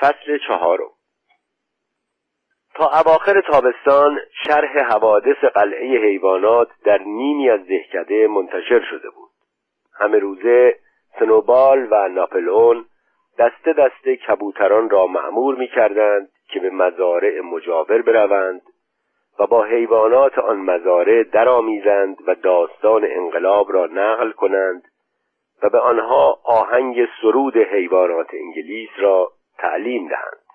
فصل چهارم. تا اواخر تابستان شرح حوادث قلعه حیوانات در نیمی از دهکده منتشر شده بود. همه روزه سنوبال و ناپلئون دسته دسته کبوتران را معمور می کردند که به مزارع مجاور بروند و با حیوانات آن مزارع درآمیزند و داستان انقلاب را نقل کنند و به آنها آهنگ سرود حیوانات انگلیس را تعلیم دهند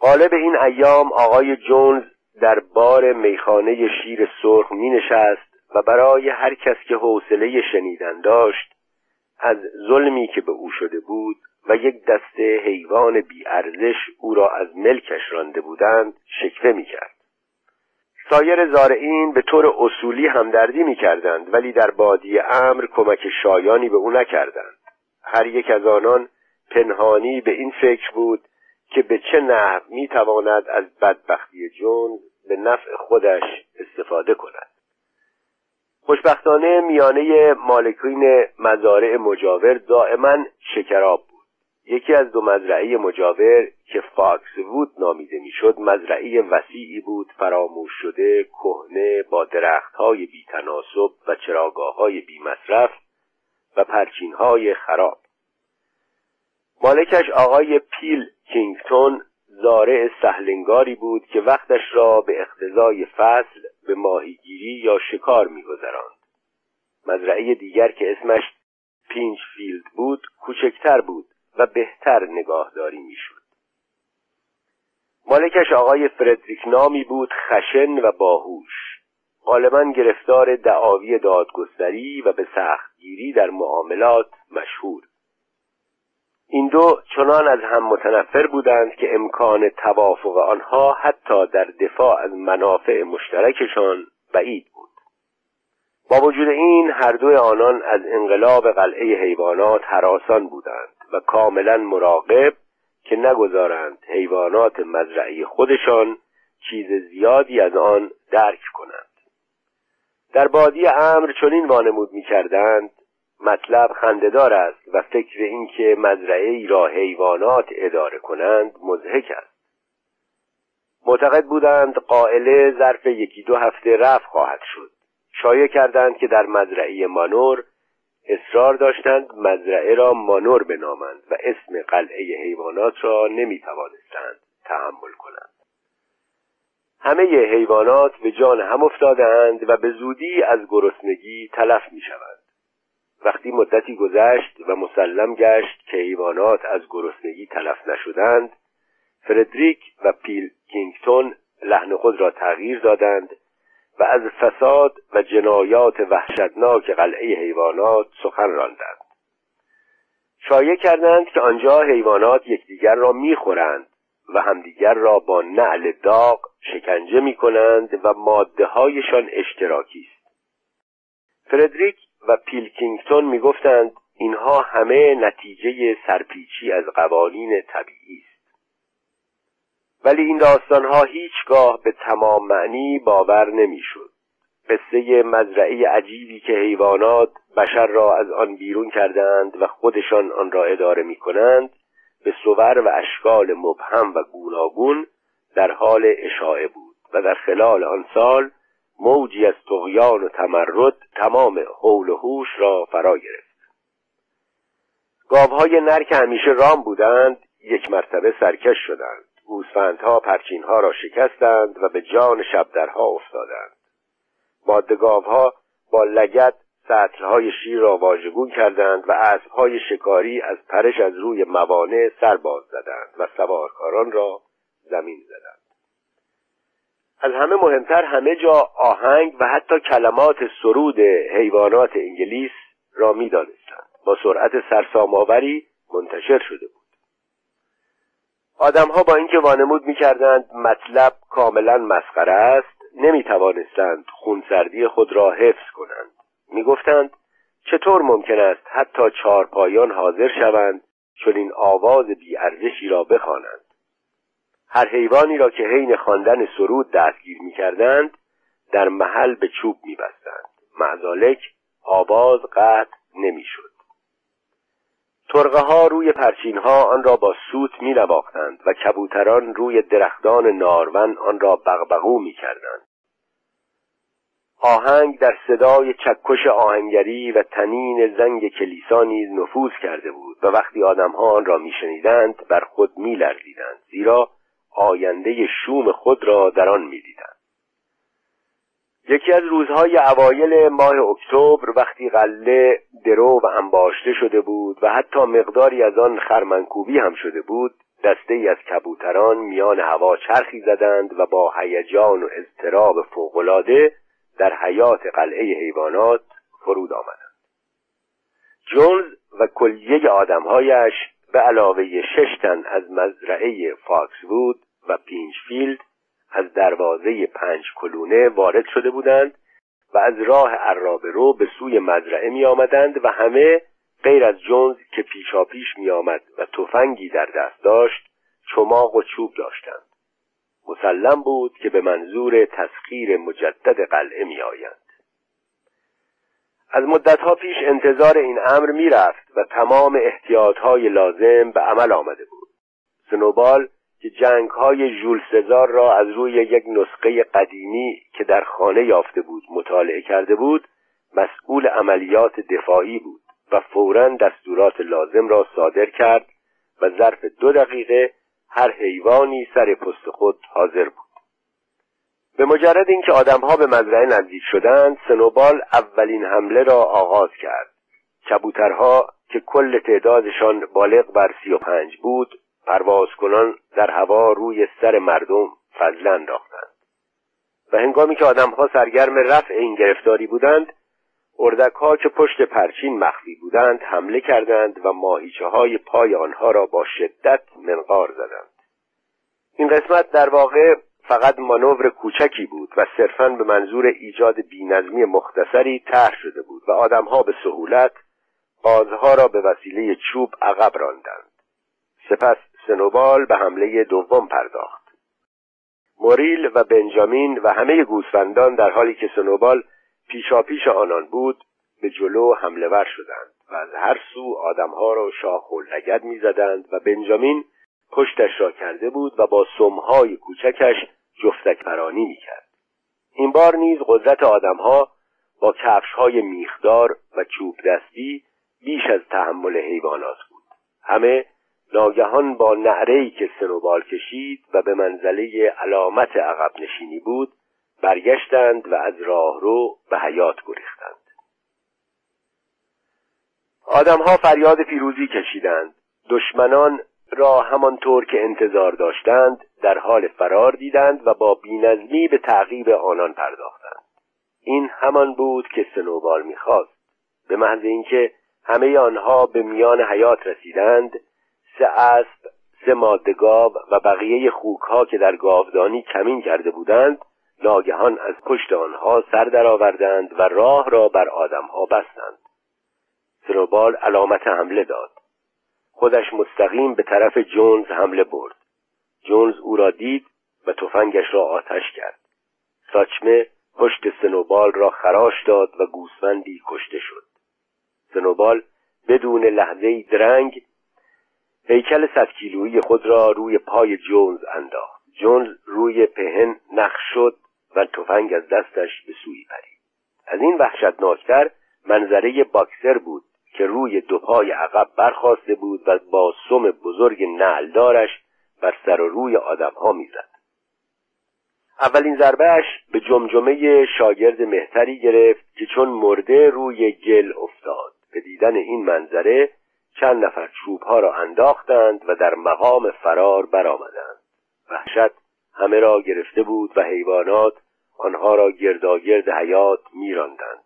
قالب این ایام آقای جونز در بار میخانه شیر سرخ می نشست و برای هر کس که حوصله شنیدن داشت از ظلمی که به او شده بود و یک دسته حیوان بیارزش او را از ملکش رانده بودند شکوه می کرد. سایر زارعین به طور اصولی همدردی می کردند ولی در بادی امر کمک شایانی به او نکردند. هر یک از آنان پنهانی به این فکر بود که به چه نحو می تواند از بدبختی جون به نفع خودش استفاده کند. خوشبختانه میانه مالکین مزارع مجاور دائما شکراب بود. یکی از دو مزرعه مجاور که فاکس وود نامیده می‌شد مزرعه وسیعی بود فراموش شده کهنه با درختهای بیتناسب و چراگاه های بیمصرف و پرچین های خراب. مالکش آقای پیل کینگتون زارع سهلنگاری بود که وقتش را به اقتضای فصل به ماهیگیری یا شکار میگذراند. مزرعه دیگر که اسمش پینچ فیلد بود کوچکتر بود و بهتر نگاهداری می‌شد. مالکش آقای فردریک نامی بود خشن و باهوش. غالبا گرفتار دعاوی دادگستری و به سختگیری در معاملات مشهور این دو چنان از هم متنفر بودند که امکان توافق آنها حتی در دفاع از منافع مشترکشان بعید بود. با وجود این هر دوی آنان از انقلاب قلعه حیوانات حراسان بودند و کاملا مراقب که نگذارند حیوانات مزرعی خودشان چیز زیادی از آن درک کنند. در بادی امر چنین وانمود می کردند مطلب خندهدار است و فکر اینکه مزرعه ای را حیوانات اداره کنند مزهک است. معتقد بودند قائله ظرف یکی دو هفته رفت خواهد شد. شایع کردند که در مزرعه مانور اصرار داشتند مزرعه را مانور بنامند و اسم قلعه حیوانات را نمی توانستند تحمل کنند. همه حیوانات به جان هم افتادهاند و به زودی از گرسنگی تلف می شوند وقتی مدتی گذشت و مسلم گشت که حیوانات از گرسنگی تلف نشدند فردریک و پیل کینگتون لحن خود را تغییر دادند و از فساد و جنایات وحشتناک قلعه حیوانات سخن راندند. شایع کردند که آنجا حیوانات یکدیگر را می‌خورند و همدیگر را با نعل داغ شکنجه می کنند و ماده هایشان اشتراکی است. فردریک و پیلکینگتون می‌گفتند اینها همه نتیجه سرپیچی از قوانین طبیعی است. ولی این داستانها هیچگاه به تمام معنی باور نمی‌شد. قصه مزرعه عجیبی که حیوانات بشر را از آن بیرون کردند و خودشان آن را اداره می کنند به صور و اشکال مبهم و گوناگون در حال اشاعه بود و در خلال آن سال موجی از تغیان و تمرد تمام حول و هوش را فرا گرفت. گاوهای نر که همیشه رام بودند یک مرتبه سرکش شدند. گوسفندها پرچینها را شکستند و به جان شبدرها افتادند. ماده گاوها با لگت سطلهای شیر را واژگون کردند و اسبهای شکاری از پرش از روی موانع سر باز زدند و سوارکاران را زمین زدند. از همه مهمتر همه جا آهنگ و حتی کلمات سرود حیوانات انگلیس را می‌دانستند. با سرعت سرسامآوری منتشر شده بود. آدمها با اینکه وانمود می‌کردند مطلب کاملا مسخره است نمی‌توانستند خونسردی خود را حفظ کنند. می‌گفتند چطور ممکن است حتی چارپایان حاضر شوند چون این آواز بیارزشی را بخوانند؟ هر حیوانی را که حین خواندن سرود دستگیر می‌کردند در محل به چوب میبستند. معزالک آواز قطع نمی‌شد. ترقه ها روی پرچین ها آن را با سوت می و کبوتران روی درختان نارون آن را بغبغو می کردند. آهنگ در صدای چکش آهنگری و تنین زنگ کلیسا نیز نفوذ کرده بود و وقتی آدمها آن را میشنیدند بر خود میلرزیدند. زیرا آینده شوم خود را در آن می‌دیدند یکی از روزهای اوایل ماه اکتبر وقتی قله درو و انباشته شده بود و حتی مقداری از آن خرمنکوبی هم شده بود دسته ای از کبوتران میان هوا چرخی زدند و با هیجان و اضطراب فوقالعاده در حیات قلعه حیوانات فرود آمدند. جونز و کلیه آدمهایش به علاوه شش تن از مزرعه فاکس‌وود و پینچفیلد از دروازه پنج کلونه وارد شده بودند و از راه عرابه رو به سوی مزرعه می آمدند و همه غیر از جونز که پیشاپیش می آمد و تفنگی در دست داشت چماق و چوب داشتند مسلم بود که به منظور تسخیر مجدد قلعه می آیند. از مدتها پیش انتظار این امر می‌رفت و تمام احتیاطهای لازم به عمل آمده بود سنوبال که جنگ های ژول سزار را از روی یک نسخه قدیمی که در خانه یافته بود مطالعه کرده بود مسئول عملیات دفاعی بود و فورا دستورات لازم را صادر کرد و ظرف دو دقیقه هر حیوانی سر پست خود حاضر بود. به مجرد اینکه آدمها به مزرعه نزدیک شدند سنوبال اولین حمله را آغاز کرد. کبوترها که کل تعدادشان بالغ بر سی و پنج بود پرواز کنان در هوا روی سر مردم فضله انداختند. و هنگامی که آدمها سرگرم رفع این گرفتاری بودند اردک ها که پشت پرچین مخفی بودند حمله کردند و ماهیچه های پای آنها را با شدت منقار زدند. این قسمت در واقع فقط مانور کوچکی بود و صرفا به منظور ایجاد بینظمی مختصری طرح شده بود و آدمها به سهولت بازها را به وسیله چوب عقب راندند. سپس سنوبال به حمله دوم پرداخت. موریل و بنجامین و همه گوسفندان در حالی که سنوبال پیشاپیش آنان بود به جلو حمله ور شدند و از هر سو آدمها را شاخ و لگد می‌زدند و بنجامین پشتش را کرده بود و با سمهای کوچکش جفتک پرانی می‌کرد. این بار نیز قدرت آدمها با کفشهای میخدار و چوب دستی بیش از تحمل حیوانات بود. همه ناگهان با نعرهی که سنوبال کشید و به منزله علامت عقب نشینی بود برگشتند و از راهرو به حیات گریختند. آدمها فریاد پیروزی کشیدند. دشمنان را همانطور که انتظار داشتند در حال فرار دیدند و با بینظمی به تعقیب آنان پرداختند. این همان بود که سنوبال می‌خواست. به محض اینکه همه آنها به میان حیات رسیدند سه اسب سه ماده گاو و بقیه خوکها که در گاودانی کمین کرده بودند ناگهان از پشت آنها سر درآوردند و راه را بر آدمها بستند. سنوبال علامت حمله داد. خودش مستقیم به طرف جونز حمله برد. جونز او را دید و تفنگش را آتش کرد. ساچمه پشت سنوبال را خراش داد و گوسفندی کشته شد. سنوبال بدون لحظه درنگ هیکل صد کیلویی خود را روی پای جونز انداخت. جونز روی پهن نخ شد و تفنگ از دستش به سوی پرید. از این وحشتناکتر منظره باکسر بود که روی دو پای عقب برخواسته بود و با سم بزرگ نعلدارش بر سر و روی آدمها می‌زد. اولین ضربهش به جمجمه شاگرد مهتری گرفت که چون مرده روی گل افتاد. به دیدن این منظره چند نفر چوبها را انداختند و در مقام فرار برآمدند. وحشت همه را گرفته بود و حیوانات آنها را گرداگرد حیات میراندند.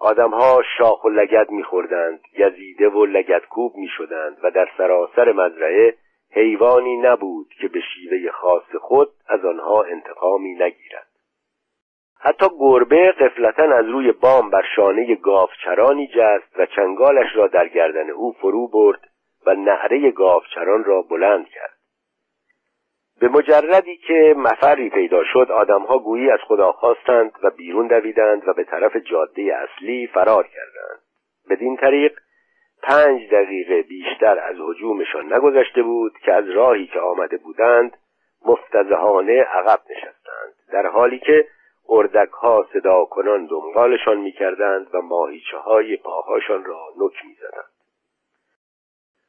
آدمها شاخ و لگد میخوردند گزیده و لگدکوب می‌شدند و در سراسر مزرعه حیوانی نبود که به شیوه خاص خود از آنها انتقامی نگیرد. حتی گربه قفلتا از روی بام بر شانه گاوچرانی جست و چنگالش را در گردن او فرو برد و نعره گاوچران را بلند کرد. به مجردی که مفری پیدا شد آدمها گویی از خدا خواستند و بیرون دویدند و به طرف جاده اصلی فرار کردند. بدین طریق پنج دقیقه بیشتر از حجومشان نگذشته بود که از راهی که آمده بودند مفتزهانه عقب نشستند. در حالی که اردک ها صدا کنان دنبالشان می‌کردند و ماهیچه های پاهاشان را نک می‌زدند.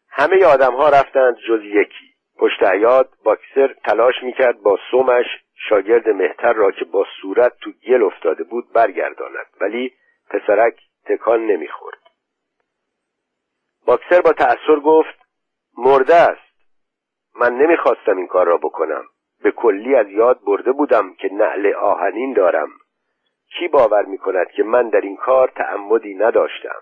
همه آدم ها رفتند جز یکی. پشت عیاد باکسر تلاش می‌کرد با سومش شاگرد مهتر را که با صورت تو گل افتاده بود برگرداند. ولی پسرک تکان نمی‌خورد. باکسر با تأثیر گفت مرده است. من نمی‌خواستم این کار را بکنم. به کلی از یاد برده بودم که نعل آهنین دارم. کی باور می‌کند که من در این کار تعمدی نداشتم.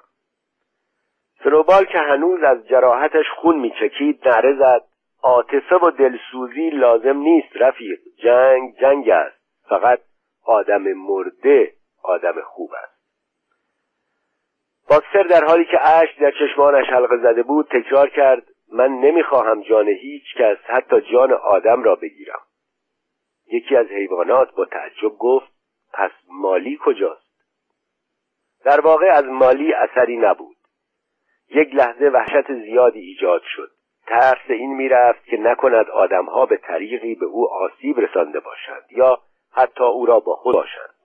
سنوبال که هنوز از جراحتش خون میچکید نعره زد. عاطفه و دلسوزی لازم نیست رفیق. جنگ جنگ است. فقط آدم مرده آدم خوب است. باکسر در حالی که اشک در چشمانش حلقه زده بود تکرار کرد من نمی‌خواهم جان هیچ کس حتی جان آدم را بگیرم. یکی از حیوانات با تعجب گفت پس مالی کجاست؟ در واقع از مالی اثری نبود. یک لحظه وحشت زیادی ایجاد شد. ترس این می‌رفت که نکند آدمها به طریقی به او آسیب رسانده باشند یا حتی او را با خود باشند.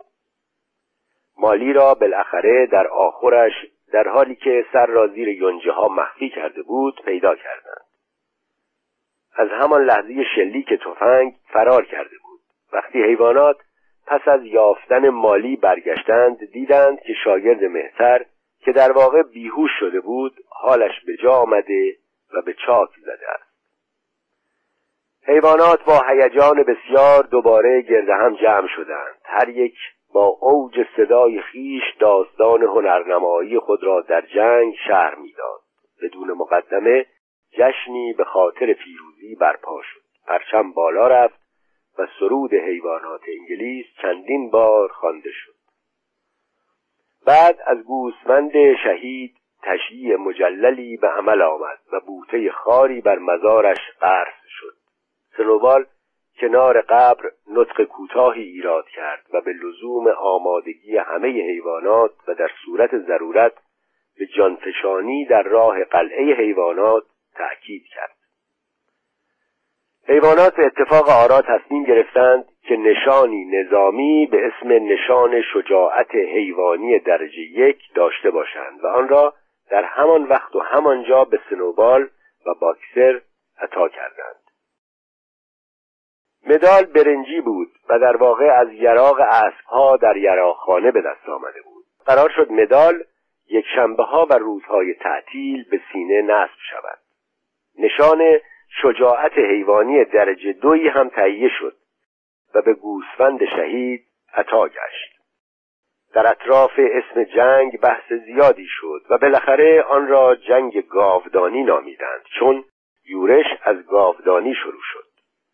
مالی را بالاخره در آخرش در حالی که سر را زیر یونجه ها مخفی کرده بود پیدا کردند. از همان لحظه شلیک تفنگ فرار کرده بود وقتی حیوانات پس از یافتن مالی برگشتند دیدند که شاگرد مهتر که در واقع بیهوش شده بود حالش به جا آمده و به چاک زده است. حیوانات با هیجان بسیار دوباره گرد هم جمع شدند. هر یک با اوج صدای خیش داستان هنرنمایی خود را در جنگ شهر می‌داد. بدون مقدمه جشنی به خاطر پیروزی برپا شد. پرچم بالا رفت و سرود حیوانات انگلیس چندین بار خوانده شد. بعد از گوسفند شهید تشییع مجللی به عمل آمد و بوته خاری بر مزارش قرص شد. سنوبال کنار قبر نطق کوتاهی ایراد کرد و به لزوم آمادگی همه حیوانات و در صورت ضرورت به جانفشانی در راه قلعه حیوانات تأکید کرد. حیوانات به اتفاق آرا تصمیم گرفتند که نشانی نظامی به اسم نشان شجاعت حیوانی درجه یک داشته باشند و آن را در همان وقت و همانجا به سنوبال و باکسر عطا کردند. مدال برنجی بود و در واقع از یراق اسبها در یراخانه به دست آمده بود. قرار شد مدال یک شنبه ها و روزهای تعطیل به سینه نصب شود. نشان شجاعت حیوانی درجه دویی هم تهیه شد و به گوسفند شهید عطا گشت. در اطراف اسم جنگ بحث زیادی شد و بالاخره آن را جنگ گاودانی نامیدند چون یورش از گاودانی شروع شد.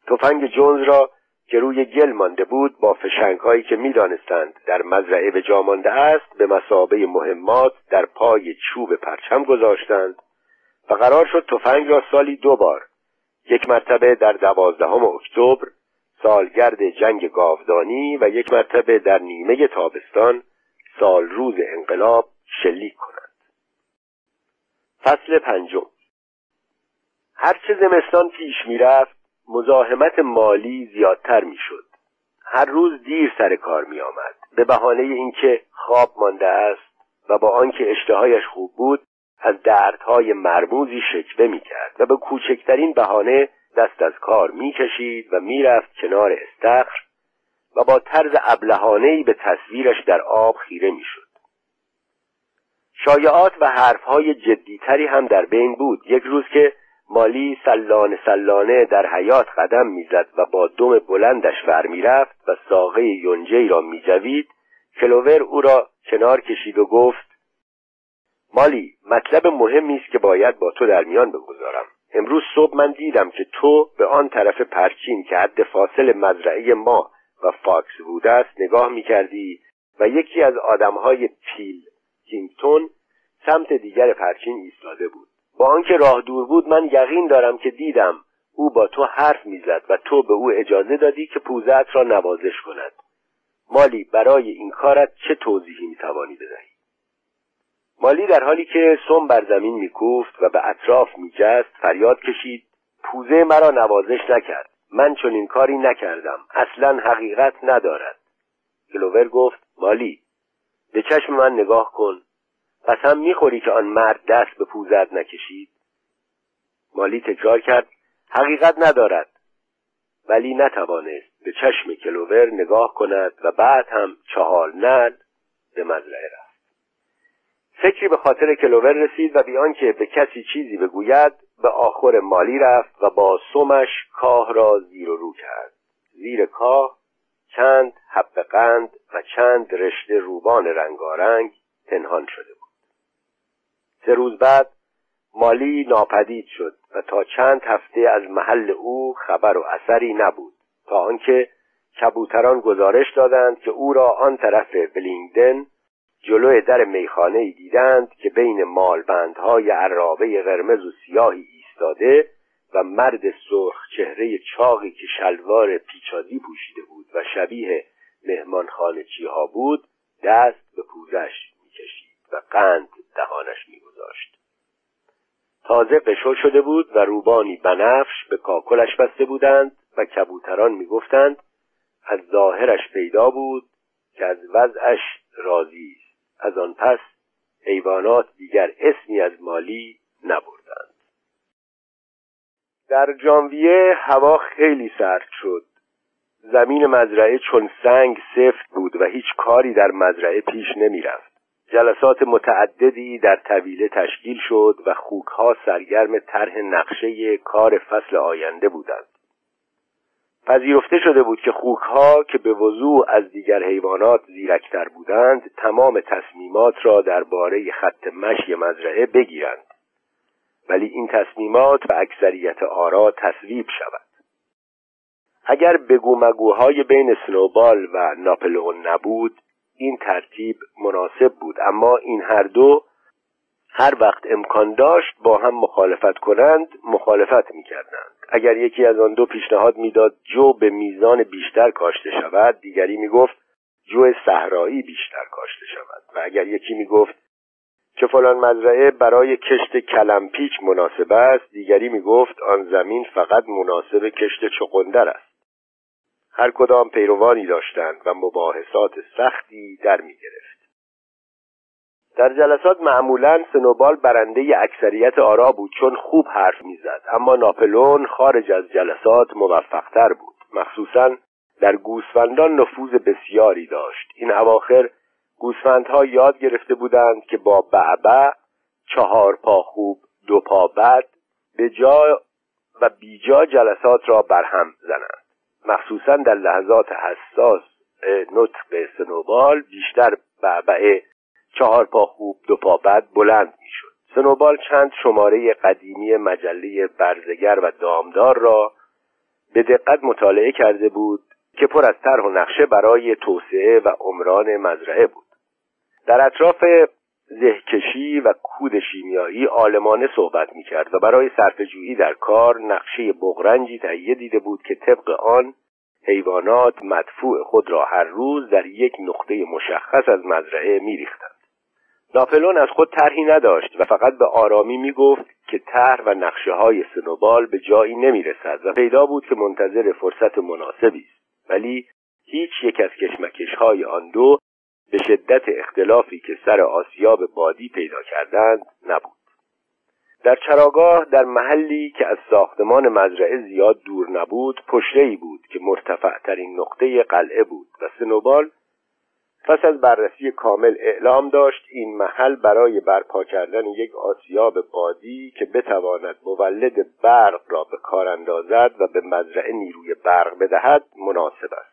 تفنگ جونز را که روی گل مانده بود با فشنگ هایی که می‌دانستند در مزرعه به جا مانده است به مسابه مهمات در پای چوب پرچم گذاشتند و قرار شد تفنگ را سالی دو بار یک مرتبه در دوازدهم اکتبر سالگرد جنگ گاودانی و یک مرتبه در نیمه تابستان سال روز انقلاب شلیک کنند. فصل پنجم. هرچه زمستان پیش می‌رفت مزاحمت مالی زیادتر می‌شد. هر روز دیر سر کار می آمد به بهانه اینکه خواب مانده است و با آنکه اشتهایش خوب بود از دردهای مرموزی شکوه می کرد و به کوچکترین بهانه دست از کار می کشید و می‌رفت کنار استخر و با طرز ابلهانهای به تصویرش در آب خیره می‌شد. شایعات و حرفهای جدیتری هم در بین بود یک روز که مالی سلانه سلانه در حیات قدم می‌زد و با دم بلندش ور می‌رفت و ساقه یونجی را میجوید کلوور او را کنار کشید و گفت مالی مطلب مهمی است که باید با تو در میان بگذارم. امروز صبح من دیدم که تو به آن طرف پرچین که حد فاصل مزرعه ما و فاکس‌وود است نگاه می‌کردی و یکی از آدمهای پیل کینگتون سمت دیگر پرچین ایستاده بود. با آنکه راه دور بود من یقین دارم که دیدم او با تو حرف می‌زد و تو به او اجازه دادی که پوزه‌ات را نوازش کند. مالی برای این کارت چه توضیحی می‌توانی بدهی؟ مالی در حالی که سم بر زمین میکوفت و به اطراف میجست فریاد کشید پوزه مرا نوازش نکرد من چون این کاری نکردم اصلا حقیقت ندارد. گلوور گفت مالی به چشم من نگاه کن پس هم می‌خوری که آن مرد دست به پوزت نکشید؟ مالی تکرار کرد حقیقت ندارد ولی نتوانست به چشم کلوور نگاه کند و بعد هم چهار نل به مزرعه رفت. فکری به خاطر کلوور رسید و بیان که به کسی چیزی بگوید به آخر مالی رفت و با سمش کاه را زیر و رو کرد. زیر کاه چند حب قند و چند رشته روبان رنگارنگ پنهان شده بود. سه روز بعد مالی ناپدید شد و تا چند هفته از محل او خبر و اثری نبود. تا آنکه کبوتران گزارش دادند که او را آن طرف بلینگدن جلوی در میخانه ای دیدند که بین مالبندهای عرابه قرمز و سیاهی ایستاده و مرد سرخ چهره چاقی که شلوار پیچازی پوشیده بود و شبیه مهمانخانه چیها بود دست به پوزش می‌کشید و قند دهانش میگذاشت. تازه قشو شده بود و روبانی بنفش به کاکلش بسته بودند و کبوتران می‌گفتند از ظاهرش پیدا بود که از وضعش راضی از آن پس حیوانات دیگر اسمی از مالی نبردند. در ژانویه هوا خیلی سرد شد. زمین مزرعه چون سنگ سفت بود و هیچ کاری در مزرعه پیش نمی‌رفت جلسات متعددی در طویله تشکیل شد و خوکها سرگرم طرح نقشه کار فصل آینده بودند. پذیرفته شده بود که خوکها که به وضوع از دیگر حیوانات زیرکتر بودند تمام تصمیمات را درباره خط مشی مزرعه بگیرند. ولی این تصمیمات و اکثریت آرا تصویب شود. اگر بگو مگوهای بین سنوبال و ناپلئون نبود این ترتیب مناسب بود. اما این هر دو هر وقت امکان داشت با هم مخالفت کنند مخالفت می‌کردند. اگر یکی از آن دو پیشنهاد می‌داد جو به میزان بیشتر کاشته شود دیگری می‌گفت جو صحرایی بیشتر کاشته شود. و اگر یکی می‌گفت که فلان مزرعه برای کشت کلمپیچ مناسب است دیگری می‌گفت آن زمین فقط مناسب کشت چقندر است. هر کدام پیروانی داشتند و مباحثات سختی در می گرفت. در جلسات معمولا سنوبال برنده اکثریت آرا بود چون خوب حرف می‌زد. اما ناپلون خارج از جلسات موفقتر بود. مخصوصا در گوسفندان نفوذ بسیاری داشت. این اواخر گوسفندها یاد گرفته بودند که با بعبع چهار پا خوب دو پا بد به جا و بیجا جلسات را برهم زنند. مخصوصا در لحظات حساس نطق سنوبال بیشتر بعبع چهار پا خوب دو پا بد بلند می‌شد سنوبال چند شماره قدیمی مجله برزگر و دامدار را به دقت مطالعه کرده بود که پر از طرح و نقشه برای توسعه و عمران مزرعه بود در اطراف زهکشی و کود شیمیایی آلمانه صحبت می کرد و برای صرفه‌جویی در کار نقشه بغرنجی تهیه دیده بود که طبق آن حیوانات مدفوع خود را هر روز در یک نقطه مشخص از مزرعه می ریختند. ناپلون از خود طرحی نداشت و فقط به آرامی می گفت که طرح و نقشه های سنوبال به جایی نمی رسد و پیدا بود که منتظر فرصت مناسبی است. ولی هیچ یک از کشمکش های آن دو به شدت اختلافی که سر آسیاب بادی پیدا کردند نبود. در چراگاه در محلی که از ساختمان مزرعه زیاد دور نبود پشته بود که مرتفع ترین نقطه قلعه بود و سنوبال پس از بررسی کامل اعلام داشت این محل برای برپا کردن یک آسیاب بادی که بتواند مولد برق را به کار اندازد و به مزرعه نیروی برق بدهد مناسب است.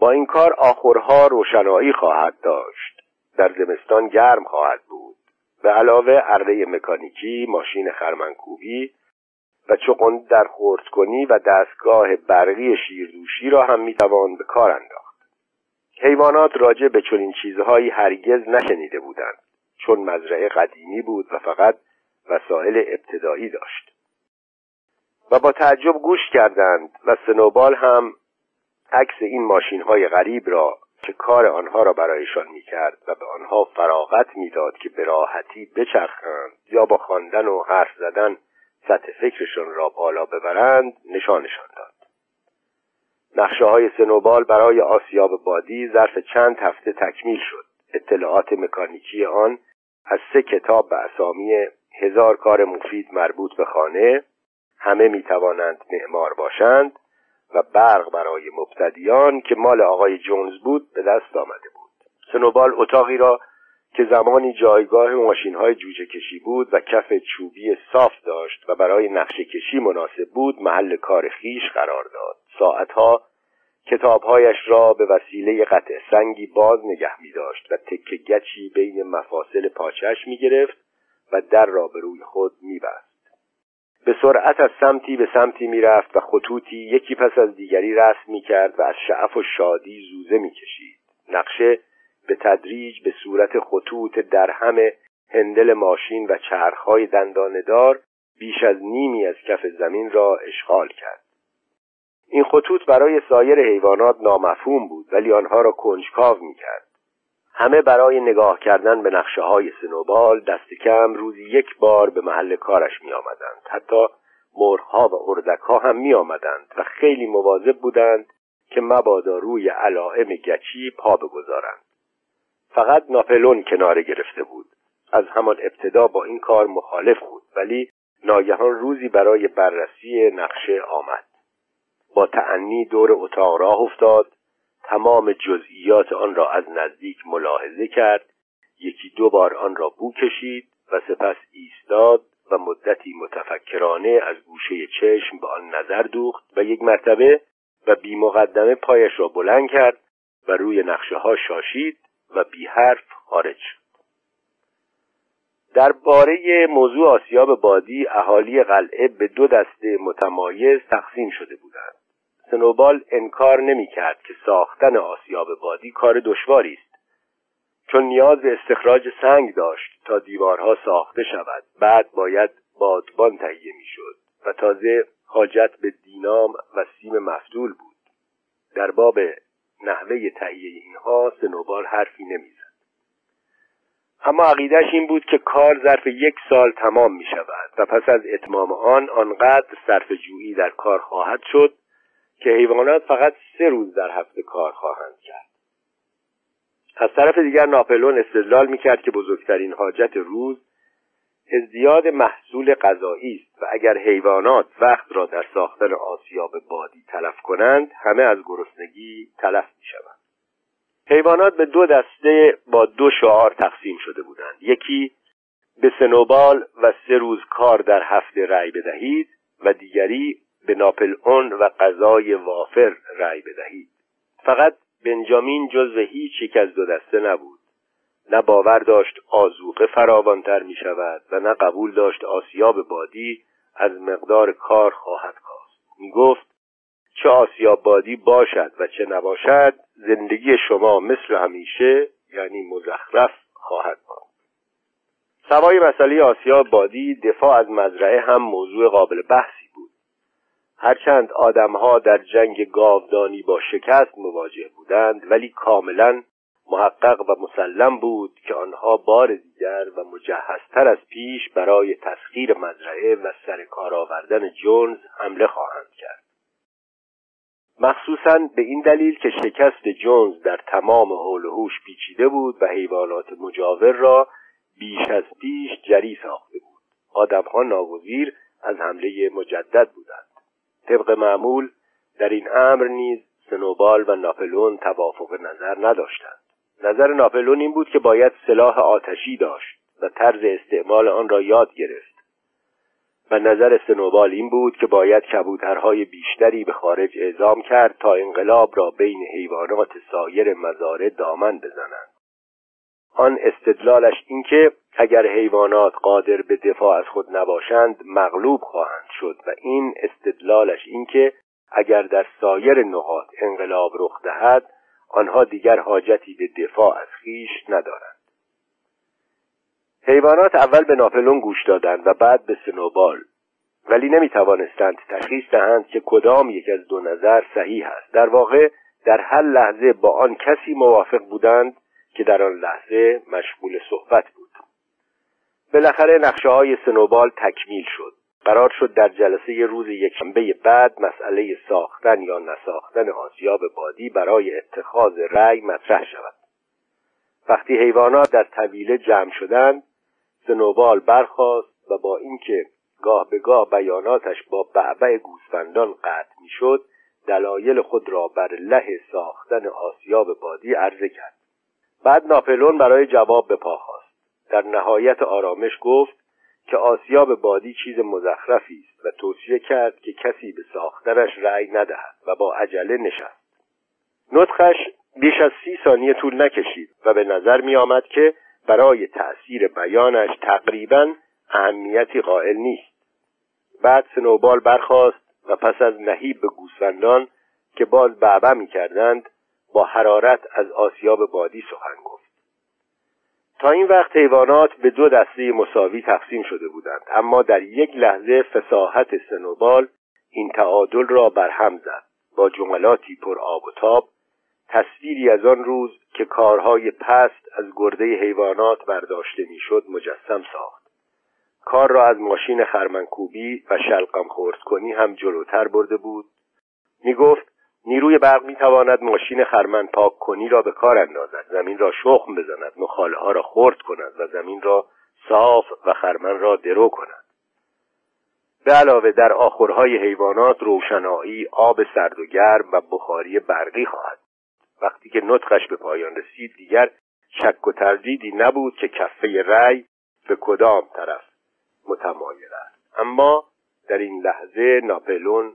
با این کار آخرها روشنایی خواهد داشت. در زمستان گرم خواهد بود. به علاوه اره مکانیکی ماشین خرمنکوبی و چقن در خورد کنی و دستگاه برقی شیردوشی را هم می‌توان به کار انداخت. حیوانات راجع به چنین چیزهایی هرگز نشنیده بودند چون مزرعه قدیمی بود و فقط وسایل ابتدایی داشت. و با تعجب گوش کردند و سنوبال هم عکس این ماشین های غریب را که کار آنها را برایشان می‌کرد و به آنها فراغت می‌داد که به راحتی بچرخند یا با خواندن و حرف زدن سطح فکرشان را بالا ببرند نشانشان داد. نقشه های سنوبال برای آسیاب بادی ظرف چند هفته تکمیل شد. اطلاعات مکانیکی آن از سه کتاب به اسامی هزار کار مفید مربوط به خانه همه می توانند معمار باشند و برق برای مبتدیان که مال آقای جونز بود به دست آمده بود. سنوبال اتاقی را که زمانی جایگاه ماشین های جوجه کشی بود و کف چوبی صاف داشت و برای نقشه کشی مناسب بود محل کار خیش قرار داد. ساعتها کتابهایش را به وسیله قطع سنگی باز نگه می داشت و تکه گچی بین مفاصل پاچش می گرفت و در را به روی خود می بست. به سرعت از سمتی به سمتی می رفت و خطوطی یکی پس از دیگری رسم می کرد و از شعف و شادی زوزه می کشید. نقشه به تدریج به صورت خطوط در همه هندل ماشین و چرخهای دنداندار بیش از نیمی از کف زمین را اشغال کرد. این خطوط برای سایر حیوانات نامفهوم بود ولی آنها را کنجکاو می‌کرد. همه برای نگاه کردن به نقشه های سنوبال دست کم روزی یک بار به محل کارش می آمدند. حتی مرغها و اردکها هم می آمدند و خیلی مواظب بودند که مبادا روی علائم گچی پا بگذارند. فقط ناپلون کناره گرفته بود. از همان ابتدا با این کار مخالف بود ولی ناگهان روزی برای بررسی نقشه آمد. با تعنی دور اتاق راه افتاد. تمام جزئیات آن را از نزدیک ملاحظه کرد. یکی دو بار آن را بو کشید و سپس ایستاد و مدتی متفکرانه از گوشه چشم به آن نظر دوخت و یک مرتبه و بی مقدمه پایش را بلند کرد و روی نقشه ها شاشید و بی حرف خارج شد. درباره موضوع آسیاب بادی اهالی قلعه به دو دسته متمایز تقسیم شده بودند. سنوبال انکار نمی کرد که ساختن آسیاب بادی کار دشواری است. چون نیاز به استخراج سنگ داشت تا دیوارها ساخته شود بعد باید بادبان تهیه می‌شد و تازه حاجت به دینام و سیم مفتول بود. در باب نحوه تهیه اینها سنوبال حرفی نمی‌زد. اما عقیدش این بود که کار ظرف یک سال تمام می شود و پس از اتمام آن آنقدر صرف جویی در کار خواهد شد که حیوانات فقط سه روز در هفته کار خواهند کرد. از طرف دیگر ناپلون استدلال می‌کرد که بزرگترین حاجت روز ازدیاد محصول غذایی است و اگر حیوانات وقت را در ساختن آسیاب بادی تلف کنند همه از گرسنگی تلف می‌شوند. حیوانات به دو دسته با دو شعار تقسیم شده بودند. یکی به سنوبال و سه روز کار در هفته رأی بدهید و دیگری به ناپل اون و غذای وافر رأی بدهید. فقط بنجامین جزو هیچ یک از دو دسته نبود. نه باور داشت آزوقه فراوانتر می شود و نه قبول داشت آسیاب بادی از مقدار کار خواهد کاست. می گفت چه آسیاب بادی باشد و چه نباشد زندگی شما مثل همیشه یعنی مزخرف خواهد ماند. سوای مسئله آسیاب بادی دفاع از مزرعه هم موضوع قابل بحثی هرچند آدمها در جنگ گاودانی با شکست مواجه بودند ولی کاملا محقق و مسلم بود که آنها بار دیگر و مجهزتر از پیش برای تسخیر مزرعه و سر کار آوردن جونز حمله خواهند کرد. مخصوصا به این دلیل که شکست جونز در تمام حول و هوش پیچیده بود و حیوانات مجاور را بیش از پیش جری ساخته بود. آدمها ناگزیر از حمله مجدد بودند. طبق معمول در این امر نیز سنوبال و ناپلون توافق نظر نداشتند. نظر ناپلون این بود که باید سلاح آتشی داشت و طرز استعمال آن را یاد گرفت. و نظر سنوبال این بود که باید کبوترهای بیشتری به خارج اعزام کرد تا انقلاب را بین حیوانات سایر مزارع دامن بزنند. آن استدلالش اینکه اگر حیوانات قادر به دفاع از خود نباشند مغلوب خواهند شد و این استدلالش اینکه اگر در سایر نقاط انقلاب رخ دهد آنها دیگر حاجتی به دفاع از خیش ندارند. حیوانات اول به ناپلون گوش دادند و بعد به سنوبال ولی نمی توانستند تشخیص دهند که کدام یک از دو نظر صحیح است. در واقع در هر لحظه با آن کسی موافق بودند که در آن لحظه مشغول صحبت بالاخره نقشه های سنوبال تکمیل شد. قرار شد در جلسه روز یکشنبه بعد مسئله ساختن یا نساختن آسیاب بادی برای اتخاذ رأی مطرح شود. وقتی حیوانات در طویله جمع شدند سنوبال برخاست و با اینکه گاه به گاه بیاناتش با بعبع گوسفندان قطع می‌شد دلایل خود را بر له ساختن آسیاب بادی عرضه کرد. بعد ناپلون برای جواب به پا خواست در نهایت آرامش گفت که آسیاب بادی چیز مزخرفی است و توصیه کرد که کسی به ساختنش رأی ندهد و با عجله نشست. نطخش بیش از سی ثانیه طول نکشید و به نظر می آمد که برای تأثیر بیانش تقریبا اهمیتی قائل نیست. بعد سنوبال برخاست و پس از نهیب به گوسفندان که باز بعبع می کردند با حرارت از آسیاب بادی سخن گفت. تا این وقت حیوانات به دو دسته مساوی تقسیم شده بودند. اما در یک لحظه فساحت سنوبال این تعادل را برهم زد. با جملاتی پر آب و تاب تصویری از آن روز که کارهای پست از گرده حیوانات برداشته می‌شد مجسم ساخت. کار را از ماشین خرمنکوبی و شلقم خورد کنی هم جلوتر برده بود. می گفت نیروی برق می تواند ماشین خرمن پاک کنی را به کار اندازد. زمین را شخم بزند مخاله ها را خرد کند و زمین را صاف و خرمن را درو کند. به علاوه در آخرهای حیوانات روشنایی آب سرد و گرم و بخاری برقی خواهد. وقتی که نطقش به پایان رسید دیگر شک و تردیدی نبود که کفه رأی به کدام طرف متمایل است. اما در این لحظه ناپلون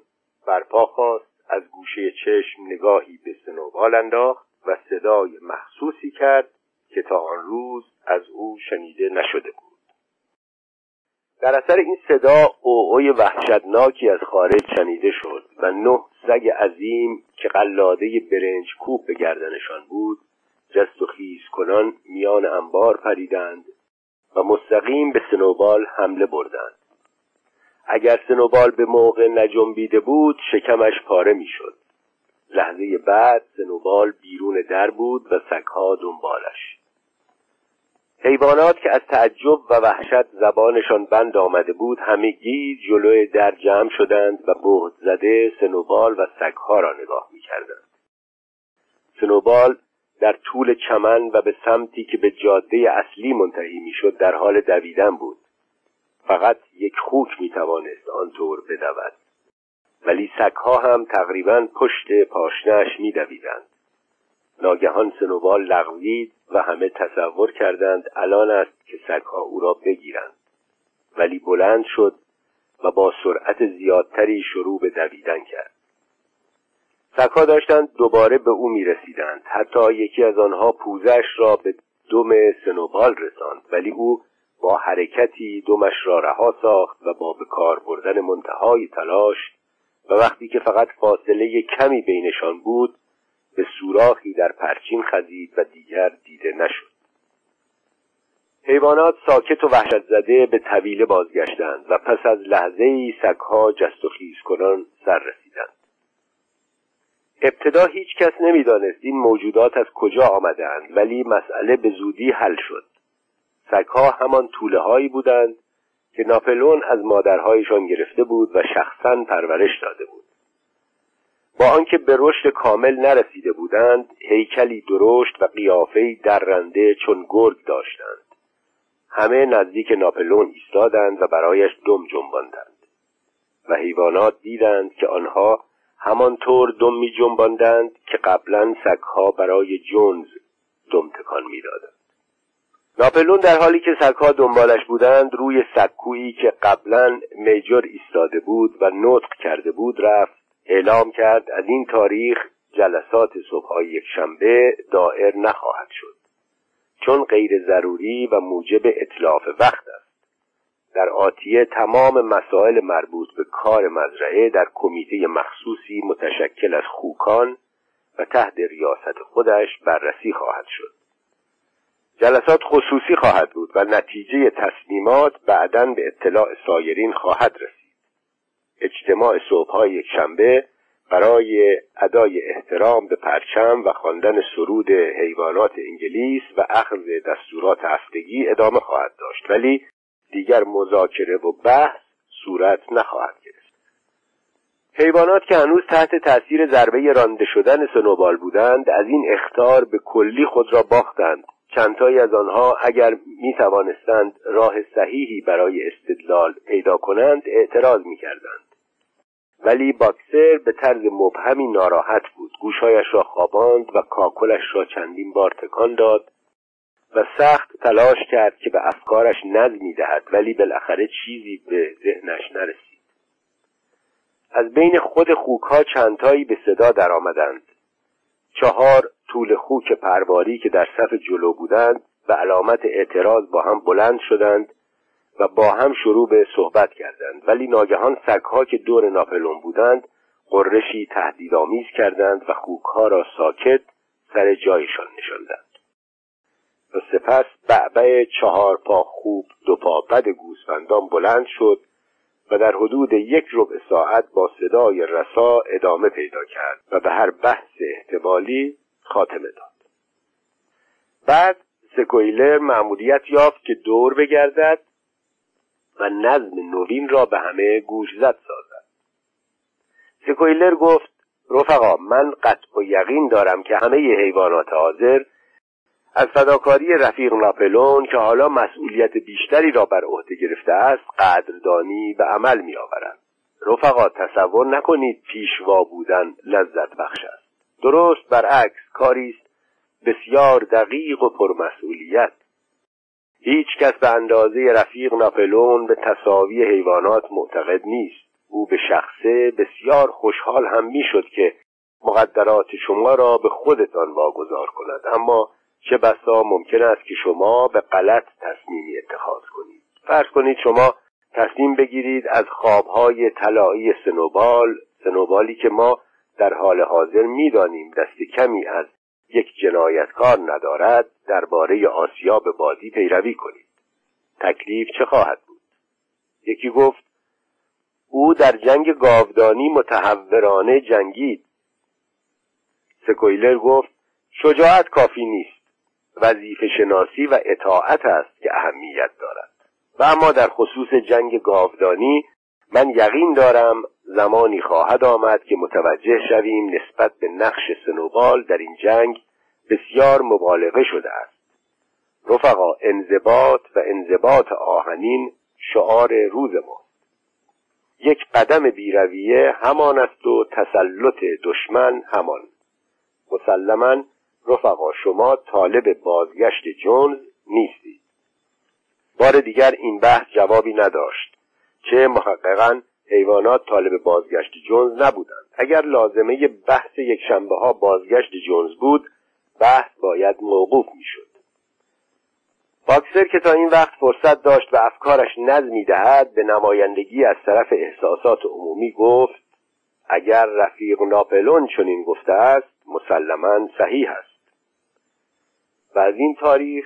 برپا خواست. از گوشه چشم نگاهی به سنوبال انداخت و صدای محسوسی کرد که تا آن روز از او شنیده نشده بود. در اثر این صدا اوعوی وحشتناکی از خارج شنیده شد و نه سگ عظیم که قلاده برنج کوب به گردنشان بود جست و خیز کنان میان انبار پریدند و مستقیم به سنوبال حمله بردند. اگر سنوبال به موقع نجنبیده بود شکمش پاره می‌شد. لحظه بعد سنوبال بیرون در بود و سگها دنبالش. حیوانات که از تعجب و وحشت زبانشان بند آمده بود همگی جلوی در جمع شدند و بهت زده سنوبال و سگها را نگاه می‌کردند. سنوبال در طول چمن و به سمتی که به جاده اصلی منتهی می‌شد در حال دویدن بود. فقط یک خوک می‌توانست آنطور بدود. ولی سگها هم تقریبا پشت پاشنش میدویدند. ناگهان سنوبال لغوید و همه تصور کردند الان است که سگها او را بگیرند. ولی بلند شد و با سرعت زیادتری شروع به دویدن کرد. سگها داشتند دوباره به او می رسیدند حتی یکی از آنها پوزش را به دم سنوبال رساند. ولی او با حرکتی دمش را رها ساخت و با به کار بردن منتهای تلاش و وقتی که فقط فاصله کمی بینشان بود به سوراخی در پرچین خزید و دیگر دیده نشد. حیوانات ساکت و وحشت زده به طویله بازگشتند و پس از لحظه ای سگها جست و خیز کنان سر رسیدند. ابتدا هیچ کس نمی‌دانست این موجودات از کجا آمدند ولی مسئله به زودی حل شد. سگها همان طوله هایی بودند که ناپلون از مادرهایشان گرفته بود و شخصا پرورش داده بود. با آنکه به رشد کامل نرسیده بودند هیکلی درشت و قیافهای درنده چون گرگ داشتند. همه نزدیک ناپلون ایستادند و برایش دم جنباندند و حیوانات دیدند که آنها همانطور دم می جنباندند که قبلا سگها برای جونز دم تکان می‌دادند. ناپلون در حالی که سگها دنبالش بودند روی سکویی که قبلا میجر ایستاده بود و نطق کرده بود رفت اعلام کرد از این تاریخ جلسات صبحهای یک شنبه دائر نخواهد شد چون غیر ضروری و موجب اطلاف وقت است. در آتیه تمام مسائل مربوط به کار مزرعه در کمیته مخصوصی متشکل از خوکان و تحت ریاست خودش بررسی خواهد شد. جلسات خصوصی خواهد بود و نتیجه تصمیمات بعدا به اطلاع سایرین خواهد رسید. اجتماع صبحهای یک شنبه برای ادای احترام به پرچم و خواندن سرود حیوانات انگلیس و اخذ دستورات هفتگی ادامه خواهد داشت ولی دیگر مذاکره و بحث صورت نخواهد گرفت. حیوانات که هنوز تحت تاثیر ضربه رانده شدن سنوبال بودند از این اختار به کلی خود را باختند. چندتایی از آنها اگر می توانستند راه صحیحی برای استدلال پیدا کنند اعتراض می کردند. ولی باکسر به طرز مبهمی ناراحت بود. گوشهایش را خواباند و کاکلش را چندین بار تکان داد و سخت تلاش کرد که به افکارش نظمی دهد ولی بالاخره چیزی به ذهنش نرسید. از بین خود خوکها چندتایی به صدا درآمدند. چهار طول خوک پرواری که در صف جلو بودند به علامت اعتراض با هم بلند شدند و با هم شروع به صحبت کردند. ولی ناگهان سگها که دور ناپلون بودند قرشی تهدیدآمیز کردند و خوکها را ساکت سر جایشان نشاندند. و سپس بعبع چهار پا خوب دو پا بد گوسفندان بلند شد و در حدود یک ربع ساعت با صدای رسا ادامه پیدا کرد و به هر بحث احتمالی خاتمه داد. بعد سکویلر معمولیت یافت که دور بگردد و نظم نوین را به همه گوش زد سازد. سکویلر گفت رفقا من قطع و یقین دارم که همه حیوانات حاضر از فداکاری رفیق ناپلون که حالا مسئولیت بیشتری را بر عهده گرفته است قدردانی به عمل می آورند رفقا تصور نکنید پیشوا بودن لذت بخش است. درست برعکس کاری است. بسیار دقیق و پرمسئولیت. هیچ کس به اندازه رفیق ناپلون به تصاوی حیوانات معتقد نیست. او به شخصه بسیار خوشحال هم می‌شد که مقدرات شما را به خودتان واگذار کند. اما چه بسا ممکن است که شما به غلط تصمیمی اتخاذ کنید. فرض کنید شما تصمیم بگیرید از خوابهای طلایی سنوبال سنوبالی که ما در حال حاضر می‌دانیم دست کمی از یک جنایتکار ندارد درباره آسیاب بادی پیروی کنید. تکلیف چه خواهد بود؟ یکی گفت او در جنگ گاودانی متحورانه جنگید. سکویلر گفت شجاعت کافی نیست. وظیفه شناسی و اطاعت است که اهمیت دارد. و اما در خصوص جنگ گاودانی من یقین دارم زمانی خواهد آمد که متوجه شویم نسبت به نقش سنوبال در این جنگ بسیار مبالغه شده است. رفقا انضباط و انضباط آهنین شعار روز ما یک قدم بیرویه همان است و تسلط دشمن همان. مسلما رفقا شما طالب بازگشت جونز نیستید. بار دیگر این بحث جوابی نداشت چه محققا حیوانات طالب بازگشت جونز نبودند. اگر لازمه بحث یک شنبه ها بازگشت جونز بود بحث باید موقوف می‌شد. باکسر که تا این وقت فرصت داشت و افکارش نظمی دهد به نمایندگی از طرف احساسات عمومی گفت اگر رفیق ناپلون چنین گفته است مسلما صحیح است. و از این تاریخ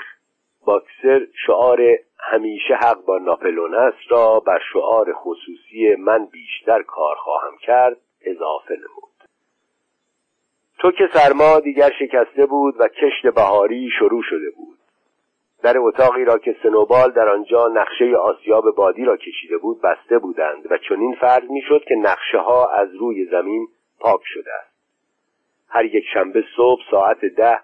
باکسر شعار همیشه حق با ناپلون است را بر شعار خصوصی من بیشتر کار خواهم کرد اضافه نمود. تو که سرما دیگر شکسته بود و کشت بهاری شروع شده بود. در اتاقی را که سنوبال در آنجا نقشه آسیاب بادی را کشیده بود بسته بودند و چنین فرض می‌شد که نقشه ها از روی زمین پاک شده است. هر یک شنبه صبح ساعت ده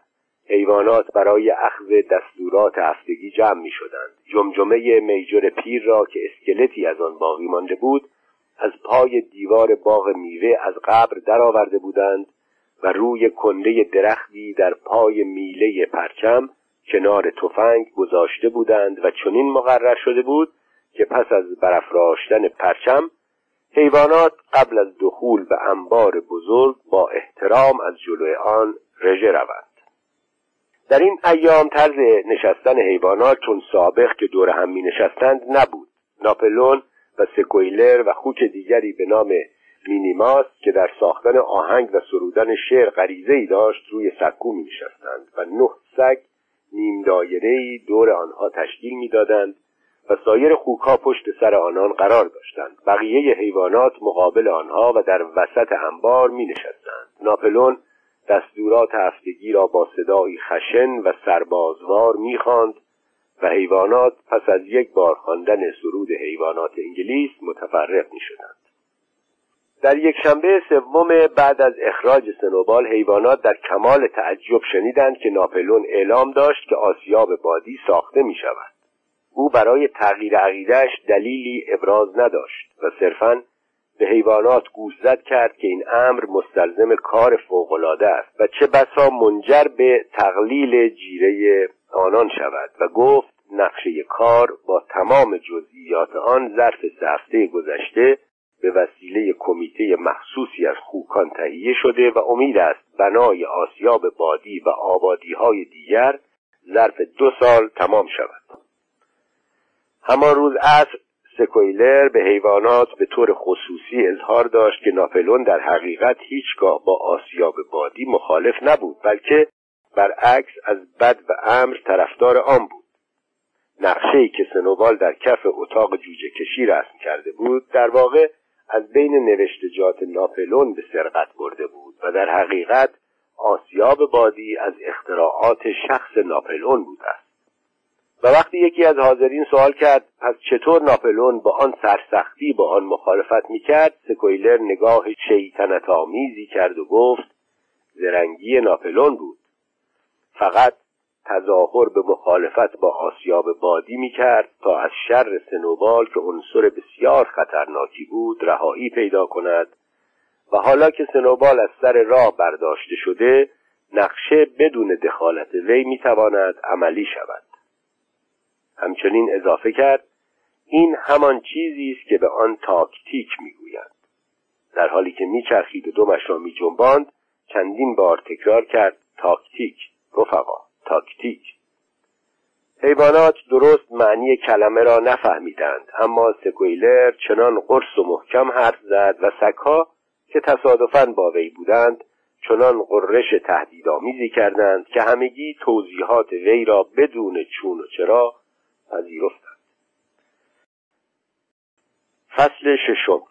حیوانات برای اخذ دستورات هفتگی جمع می شدند جمجمه میجر پیر را که اسکلتی از آن باقی مانده بود از پای دیوار باغ میوه از قبر درآورده بودند و روی کنده درختی در پای میله پرچم کنار تفنگ گذاشته بودند و چنین مقرر شده بود که پس از برافراشتن پرچم حیوانات قبل از دخول به انبار بزرگ با احترام از جلوی آن رژه روند. در این ایام طرز نشستن حیوانات چون سابق که دور هم می نشستند نبود. ناپلون و سکویلر و خوک دیگری به نام مینیماس که در ساختن آهنگ و سرودن شعر غریزه ای داشت روی سکو می نشستند و نه سگ نیم دایره دور آنها تشکیل می‌دادند و سایر خوکها پشت سر آنان قرار داشتند. بقیه حیوانات مقابل آنها و در وسط انبار می نشستند ناپلون دستورات هفتگی را با صدایی خشن و سربازوار می‌خواند و حیوانات پس از یک بار خواندن سرود حیوانات انگلیس متفرق می شدند. در یک شنبه سوم بعد از اخراج سنوبال حیوانات در کمال تعجب شنیدند که ناپلون اعلام داشت که آسیاب بادی ساخته می شود. او برای تغییر عقیدهش دلیلی ابراز نداشت و صرفا به حیوانات گوشزد کرد که این امر مستلزم کار فوقالعاده است و چه بسا منجر به تقلیل جیره آنان شود و گفت نقشه کار با تمام جزئیات آن ظرف سه هفته گذشته به وسیله کمیته مخصوصی از خوکان تهیه شده و امید است بنای آسیاب بادی و آبادی های دیگر ظرف دو سال تمام شود. همان روز عصر سکویلر به حیوانات به طور خصوصی اظهار داشت که ناپلون در حقیقت هیچگاه با آسیاب بادی مخالف نبود بلکه برعکس از بد و امر طرفدار آن بود. نقشه که سنوبال در کف اتاق جوجه کشی رسم کرده بود در واقع از بین نوشتجات ناپلون به سرقت برده بود و در حقیقت آسیاب بادی از اختراعات شخص ناپلون بود. است و وقتی یکی از حاضرین سوال کرد پس چطور ناپلون با آن سرسختی با آن مخالفت می‌کرد؟ سکویلر نگاه شیطنت آمیزی کرد و گفت زرنگی ناپلون بود. فقط تظاهر به مخالفت با آسیاب بادی می‌کرد تا از شر سنوبال که عنصر بسیار خطرناکی بود رهایی پیدا کند. و حالا که سنوبال از سر راه برداشته شده نقشه بدون دخالت وی می‌تواند عملی شود. همچنین اضافه کرد این همان چیزی است که به آن تاکتیک می‌گویند. در حالی که میچرخید و دمش را میجنباند چندین بار تکرار کرد تاکتیک رفقا تاکتیک. حیوانات درست معنی کلمه را نفهمیدند اما سکویلر چنان قرص و محکم حرف زد و سگها که تصادفاً با وی بودند چنان قررش تهدیدآمیزی کردند که همگی توضیحات وی را بدون چون و چرا پذیرفتند. فصل ششم.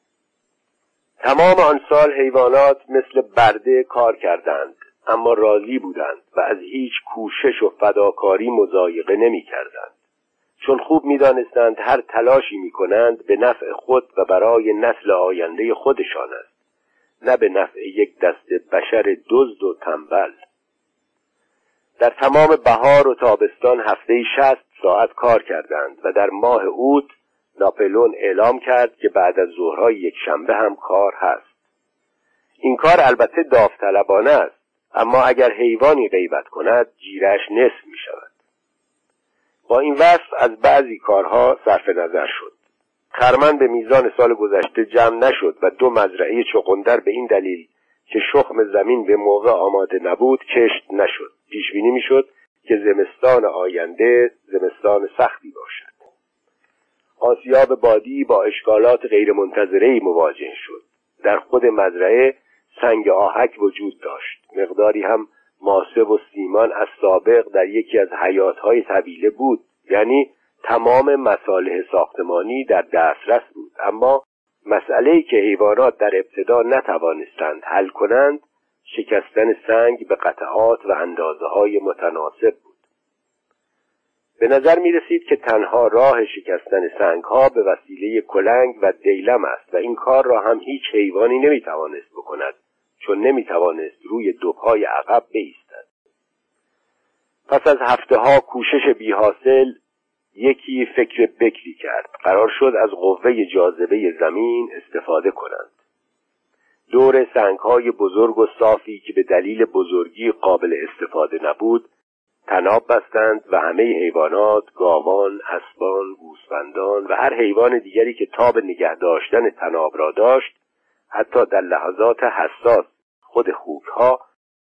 تمام آن سال حیوانات مثل برده کار کردند اما راضی بودند و از هیچ کوشش و فداکاری مزایقه نمی کردند. چون خوب می دانستند هر تلاشی می کنند به نفع خود و برای نسل آینده خودشان است نه به نفع یک دست بشر دزد و تنبل. در تمام بهار و تابستان هفته شست ساعت کار کردند و در ماه اوت ناپلون اعلام کرد که بعد از ظهرهای یک شنبه هم کار هست. این کار البته داوطلبانه است اما اگر حیوانی غیبت کند جیرش نصف می شود. با این وصف از بعضی کارها صرف نظر شد. خرمن به میزان سال گذشته جمع نشد و دو مزرعه چقندر به این دلیل که شخم زمین به موقع آماده نبود کشت نشد. پیش بینی می‌شد که زمستان آینده زمستان سختی باشد. آسیاب بادی با اشکالات غیرمنتظره مواجه شد. در خود مزرعه سنگ آهک وجود داشت. مقداری هم ماسه و سیمان از سابق در یکی از حیاتهای طویله بود. یعنی تمام مصالح ساختمانی در دسترس بود. اما مسئله که حیوانات در ابتدا نتوانستند حل کنند شکستن سنگ به قطعات و اندازه های متناسب بود. به نظر می رسید که تنها راه شکستن سنگ ها به وسیله کلنگ و دیلم است و این کار را هم هیچ حیوانی نمی توانست بکند چون نمی توانست روی دو پای عقب بایستد پس از هفته ها کوشش بی حاصل یکی فکر بکری کرد. قرار شد از قوه جاذبه زمین استفاده کنند. دور سنگ های بزرگ و صافی که به دلیل بزرگی قابل استفاده نبود تناب بستند و همه حیوانات گاوان، اسبان، گوسفندان و هر حیوان دیگری که تاب نگه داشتن تناب را داشت حتی در لحظات حساس خود خوکها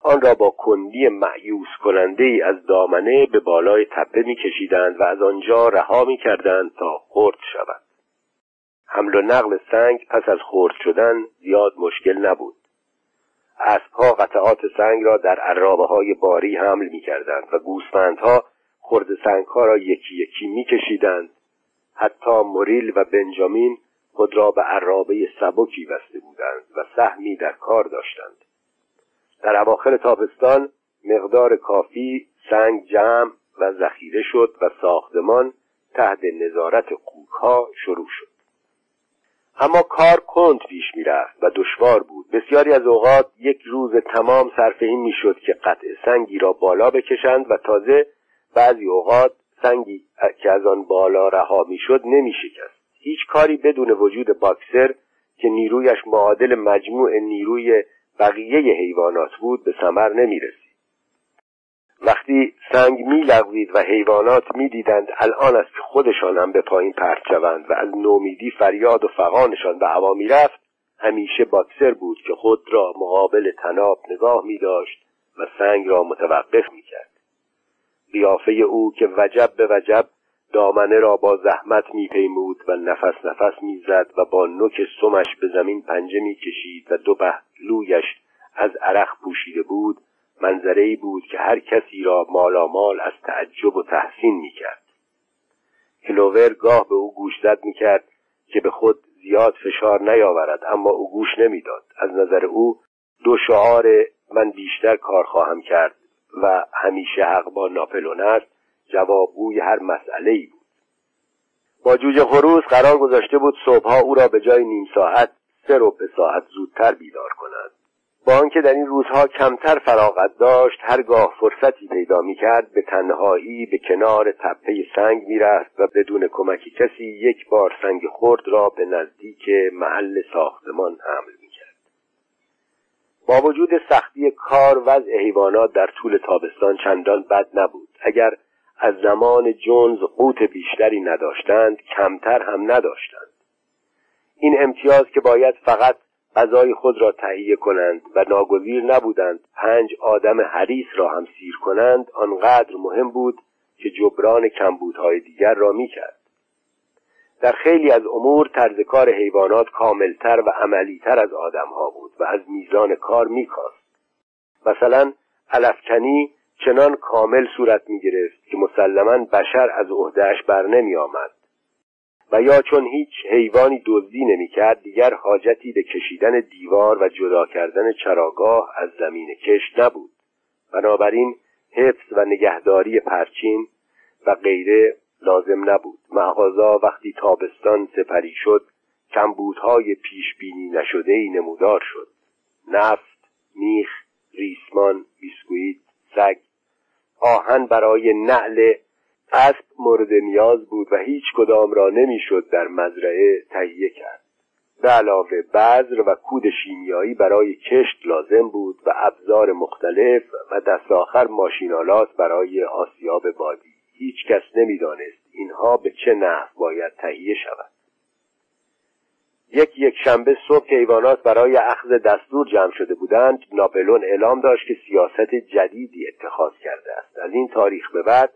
آن را با کندی معیوس کننده ای از دامنه به بالای تپه میکشیدند و از آنجا رها می‌کردند تا خرد شود حمل و نقل سنگ پس از خرد شدن زیاد مشکل نبود. اسبها قطعات سنگ را در عرابه های باری حمل می‌کردند و گوسفندها خرد سنگ ها را یکی یکی میکشیدند. حتی موریل و بنجامین خود را به عرابه سبکی بسته بودند و سهمی در کار داشتند. در اواخر تابستان مقدار کافی سنگ جمع و ذخیره شد و ساختمان تحت نظارت قوکها شروع شد. اما کار کند پیش می‌رفت و دشوار بود. بسیاری از اوقات یک روز تمام صرف این می‌شد که قطع سنگی را بالا بکشند و تازه بعضی اوقات سنگی که از آن بالا رها می‌شد نمیشکست. هیچ کاری بدون وجود باکسر که نیرویش معادل مجموع نیروی بقیه حیوانات بود به ثمر نمی‌رسید. وقتی سنگ میلغزید و حیوانات می‌دیدند الان است که خودشان هم به پایین پرت شوند و از نومیدی فریاد و فقانشان به هوا می‌رفت. همیشه باکسر بود که خود را مقابل تناب نگاه می داشت و سنگ را متوقف می کرد قیافه او که وجب به وجب دامنه را با زحمت میپیمود و نفس نفس می‌زد و با نوک سمش به زمین پنجه می‌کشید و دو پهلویش از عرق پوشیده بود منظره ای بود که هر کسی را مالامال از تعجب و تحسین می‌کرد. کلوور گاه به او گوش زد می‌کرد که به خود زیاد فشار نیاورد اما او گوش نمی‌داد. از نظر او دو شعار من بیشتر کار خواهم کرد و همیشه حق با ناپلون است جوابگوی هر مسئله ای بود. با جوجه خروس قرار گذاشته بود صبحها او را به جای نیم ساعت سه ربع ساعت زودتر بیدار کند. با آنکه در این روزها کمتر فراغت داشت هرگاه فرصتی پیدا می‌کرد به تنهایی به کنار تپه سنگ می‌رفت و بدون کمک کسی یک بار سنگ خرد را به نزدیک محل ساختمان حمل می‌کرد. با وجود سختی کار وضع حیوانات در طول تابستان چندان بد نبود. اگر از زمان جونز قوت بیشتری نداشتند کمتر هم نداشتند. این امتیاز که باید فقط غذای خود را تهیه کنند و ناگزیر نبودند. پنج آدم حریس را هم سیر کنند. آنقدر مهم بود که جبران کمبودهای دیگر را می‌کرد. در خیلی از امور طرز کار حیوانات کاملتر و عملیتر از آدمها بود و از میزان کار میکاست مثلا علفکنی چنان کامل صورت می گرفت که مسلما بشر از عهدهش بر نمی آمد و یا چون هیچ حیوانی دزدی نمی‌کرد دیگر حاجتی به کشیدن دیوار و جدا کردن چراگاه از زمین کشت نبود. بنابراین حفظ و نگهداری پرچین و غیره لازم نبود. مغازا وقتی تابستان سپری شد کمبودهای پیش بینی نشده ای نمودار شد. نفت میخ ریسمان بیسکویت سگ آهن برای نعل اسب مورد نیاز بود و هیچ کدام را نمی‌شد در مزرعه تهیه کرد. به علاوه بذر و کود شیمیایی برای کشت لازم بود و ابزار مختلف و دست آخر ماشینالات برای آسیاب بادی. هیچ کس نمی‌دانست اینها به چه نحو باید تهیه شود. یک یک شنبه صبح که ایوانات برای اخذ دستور جمع شده بودند. ناپلون اعلام داشت که سیاست جدیدی اتخاذ کرده است. از این تاریخ به بعد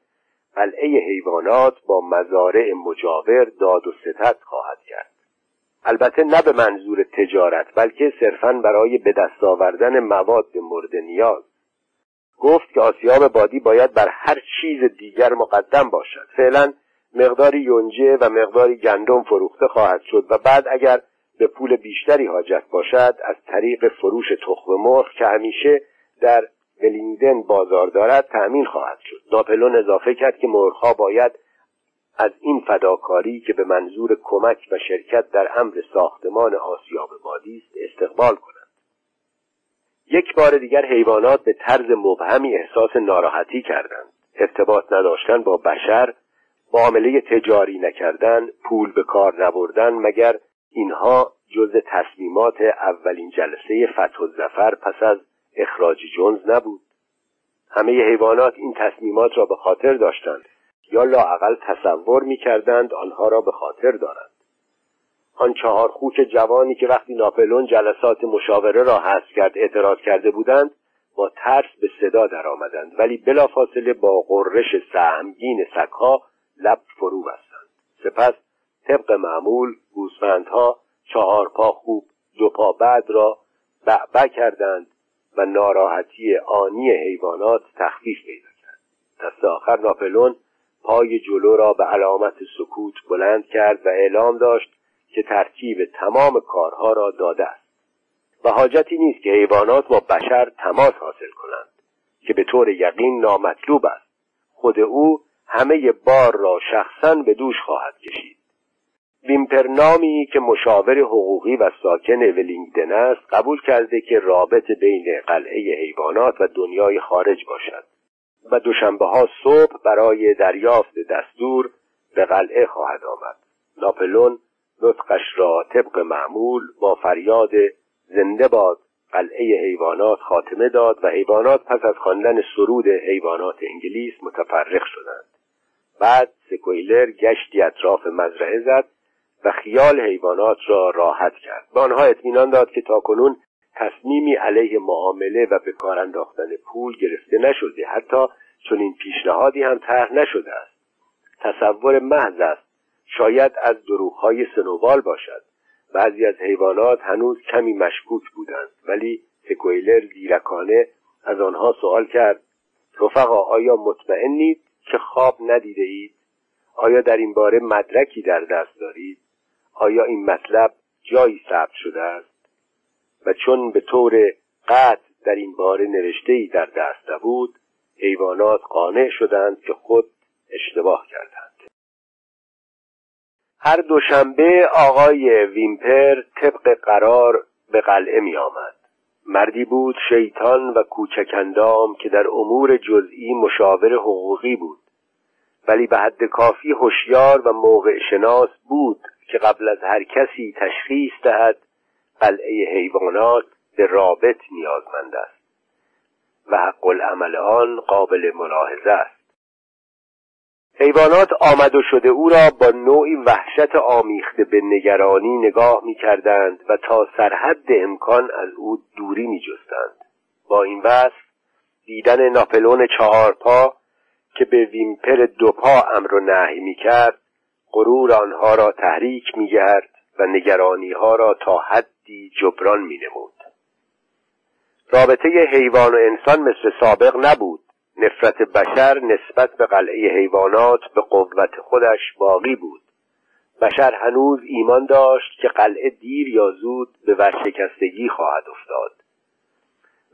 قلعه حیوانات با مزارع مجاور داد و ستد خواهد کرد. البته نه به منظور تجارت بلکه صرفا برای به دست آوردن مواد مورد نیاز. گفت که آسیاب بادی باید بر هر چیز دیگر مقدم باشد. فعلا مقداری یونجه و مقداری گندم فروخته خواهد شد و بعد اگر به پول بیشتری حاجت باشد از طریق فروش تخم مرغ که همیشه در ولینگدن بازار دارد تأمین خواهد شد. ناپلون اضافه کرد که مرغها باید از این فداکاری که به منظور کمک و شرکت در امر ساختمان آسیاب بادی است استقبال کنند. یک بار دیگر حیوانات به طرز مبهمی احساس ناراحتی کردند. ارتباط نداشتن با بشر معامله تجاری نکردن پول به کار نبردن مگر اینها جز تصمیمات اولین جلسه فتح و زفر پس از اخراج جونز نبود. همه حیوانات این تصمیمات را به خاطر داشتند. یا لاعقل تصور می‌کردند آنها را به خاطر دارند. آن چهار خوک جوانی که وقتی ناپلون جلسات مشاوره را حذف کرد اعتراض کرده بودند با ترس به صدا درآمدند. ولی بلافاصله با غرش سهمگین سگها لب فرو بستند. سپس طبق معمول گوسفندها چهار پا خوب دو پا بعد را بعبع کردند و ناراحتی آنی حیوانات تخفیف پیدا کرد. دست آخر ناپلون پای جلو را به علامت سکوت بلند کرد و اعلام داشت که ترتیب تمام کارها را داده است. و حاجتی نیست که حیوانات با بشر تماس حاصل کنند که به طور یقین نامطلوب است. خود او همه بار را شخصا به دوش خواهد کشید. ویمپرنامی که مشاور حقوقی و ساکن ولینگدن است قبول کرده که رابط بین قلعه حیوانات و دنیای خارج باشد و دوشنبه ها صبح برای دریافت دستور به قلعه خواهد آمد. ناپلون نطقش را طبق معمول با فریاد زنده باد قلعه حیوانات خاتمه داد و حیوانات پس از خواندن سرود حیوانات انگلیس متفرق شدند. بعد سکویلر گشتی اطراف مزرعه زد و خیال حیوانات را راحت کرد. به آنها اطمینان داد که تاکنون تصمیمی علیه معامله و به کار انداختن پول گرفته نشده. حتی چون این پیشنهادی هم طرح نشده است. تصور محض است. شاید از دروغهای سنوبال باشد. بعضی از حیوانات هنوز کمی مشکوک بودند ولی سکویلر زیرکانه از آنها سوال کرد رفقا آیا مطمئنید که خواب ندیده اید؟ آیا در این باره مدرکی در دست دارید؟ آیا این مطلب جایی ثبت شده است؟ و چون به طور قطع در این باره نوشته ای در دست نبود حیوانات قانع شدند که خود اشتباه کردند. هر دوشنبه آقای ویمپر طبق قرار به قلعه می آمد مردی بود شیطان و کوچکندام که در امور جزئی مشاور حقوقی بود. ولی به حد کافی هوشیار و موقع شناس بود که قبل از هر کسی تشخیص دهد قلعه حیوانات به رابط نیازمند است و حق العمل آن قابل ملاحظه است حیوانات آمد و شده او را با نوعی وحشت آمیخته به نگرانی نگاه می کردند و تا سرحد امکان از او دوری می جستند. با این وصف دیدن ناپلون چهارپا که به ویمپر دوپا امر و نهی می کرد غرور آنها را تحریک می گرد و نگرانی ها را تا حدی جبران می نمود. رابطه حیوان و انسان مثل سابق نبود. نفرت بشر نسبت به قلعه حیوانات به قوت خودش باقی بود. بشر هنوز ایمان داشت که قلعه دیر یا زود به ورشکستگی خواهد افتاد.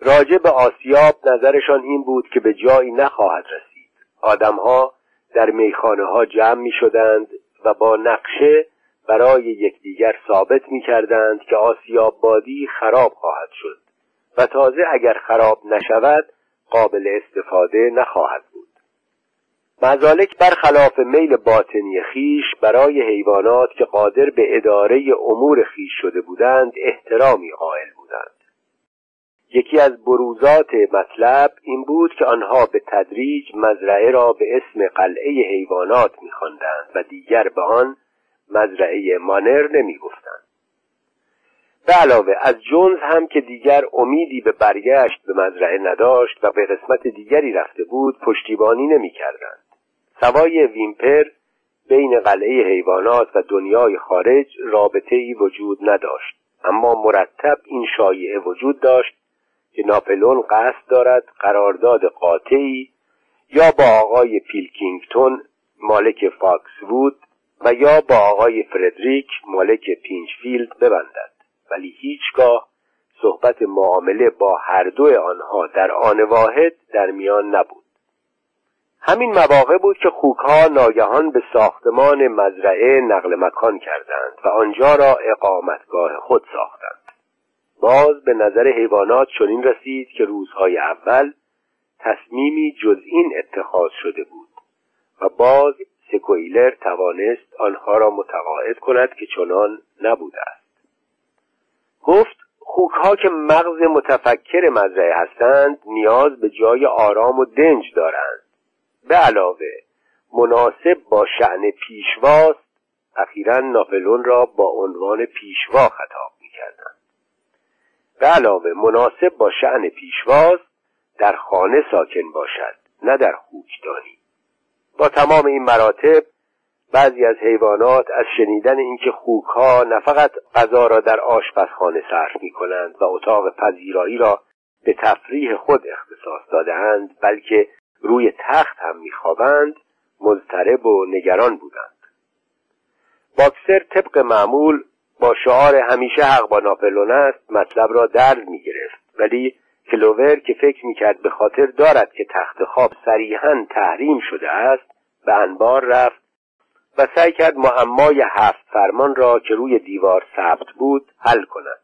راجع به آسیاب نظرشان این بود که به جایی نخواهد رسید. آدمها در میخانه ها جمع می شدند و با نقشه برای یکدیگر ثابت می کردند که آسیاب بادی خراب خواهد شد و تازه اگر خراب نشود قابل استفاده نخواهد بود. مزالک برخلاف میل باطنی خیش برای حیوانات که قادر به اداره امور خیش شده بودند احترامی قائل بودند. یکی از بروزات مطلب این بود که آنها به تدریج مزرعه را به اسم قلعه حیوانات میخواندند و دیگر به آن مزرعه مانر نمی‌گفتند به علاوه از جونز هم که دیگر امیدی به برگشت به مزرعه نداشت و به قسمت دیگری رفته بود پشتیبانی نمی کردند. سوای ویمپر بین قلعه حیوانات و دنیای خارج رابطه ای وجود نداشت اما مرتب این شایعه وجود داشت که ناپلون قصد دارد قرارداد قاطعی یا با آقای پیلکینگتون مالک فاکس وود و یا با آقای فردریک مالک پینچفیلد ببندد. ولی هیچگاه صحبت معامله با هر دو آنها در آن واحد در میان نبود. همین مواقع بود که خوکها ناگهان به ساختمان مزرعه نقل مکان کردند و آنجا را اقامتگاه خود ساختند. باز به نظر حیوانات چنین رسید که روزهای اول تصمیمی جز این اتخاذ شده بود و باز سکویلر توانست آنها را متقاعد کند که چنان نبوده است. گفت خوکها که مغز متفکر مزرعه هستند نیاز به جای آرام و دنج دارند. به علاوه مناسب با شعن پیشواست اخیرا ناپلون را با عنوان پیشوا خطاب می‌کردند. به علاوه مناسب با شعن پیشواست در خانه ساکن باشد نه در خوکدانی. با تمام این مراتب بعضی از حیوانات از شنیدن اینکه خوکها نه فقط غذا را در آشپزخانه صرف می کنند و اتاق پذیرایی را به تفریح خود اختصاص دادهاند بلکه روی تخت هم میخوابند مضطرب و نگران بودند. باکسر طبق معمول با شعار همیشه حق با ناپلون است مطلب را درد می گرفت ولی کلوور که فکر می کرد به خاطر دارد که تخت خواب صریحا تحریم شده است به انبار رفت و سعی کرد معمای هفت فرمان را که روی دیوار ثبت بود حل کند.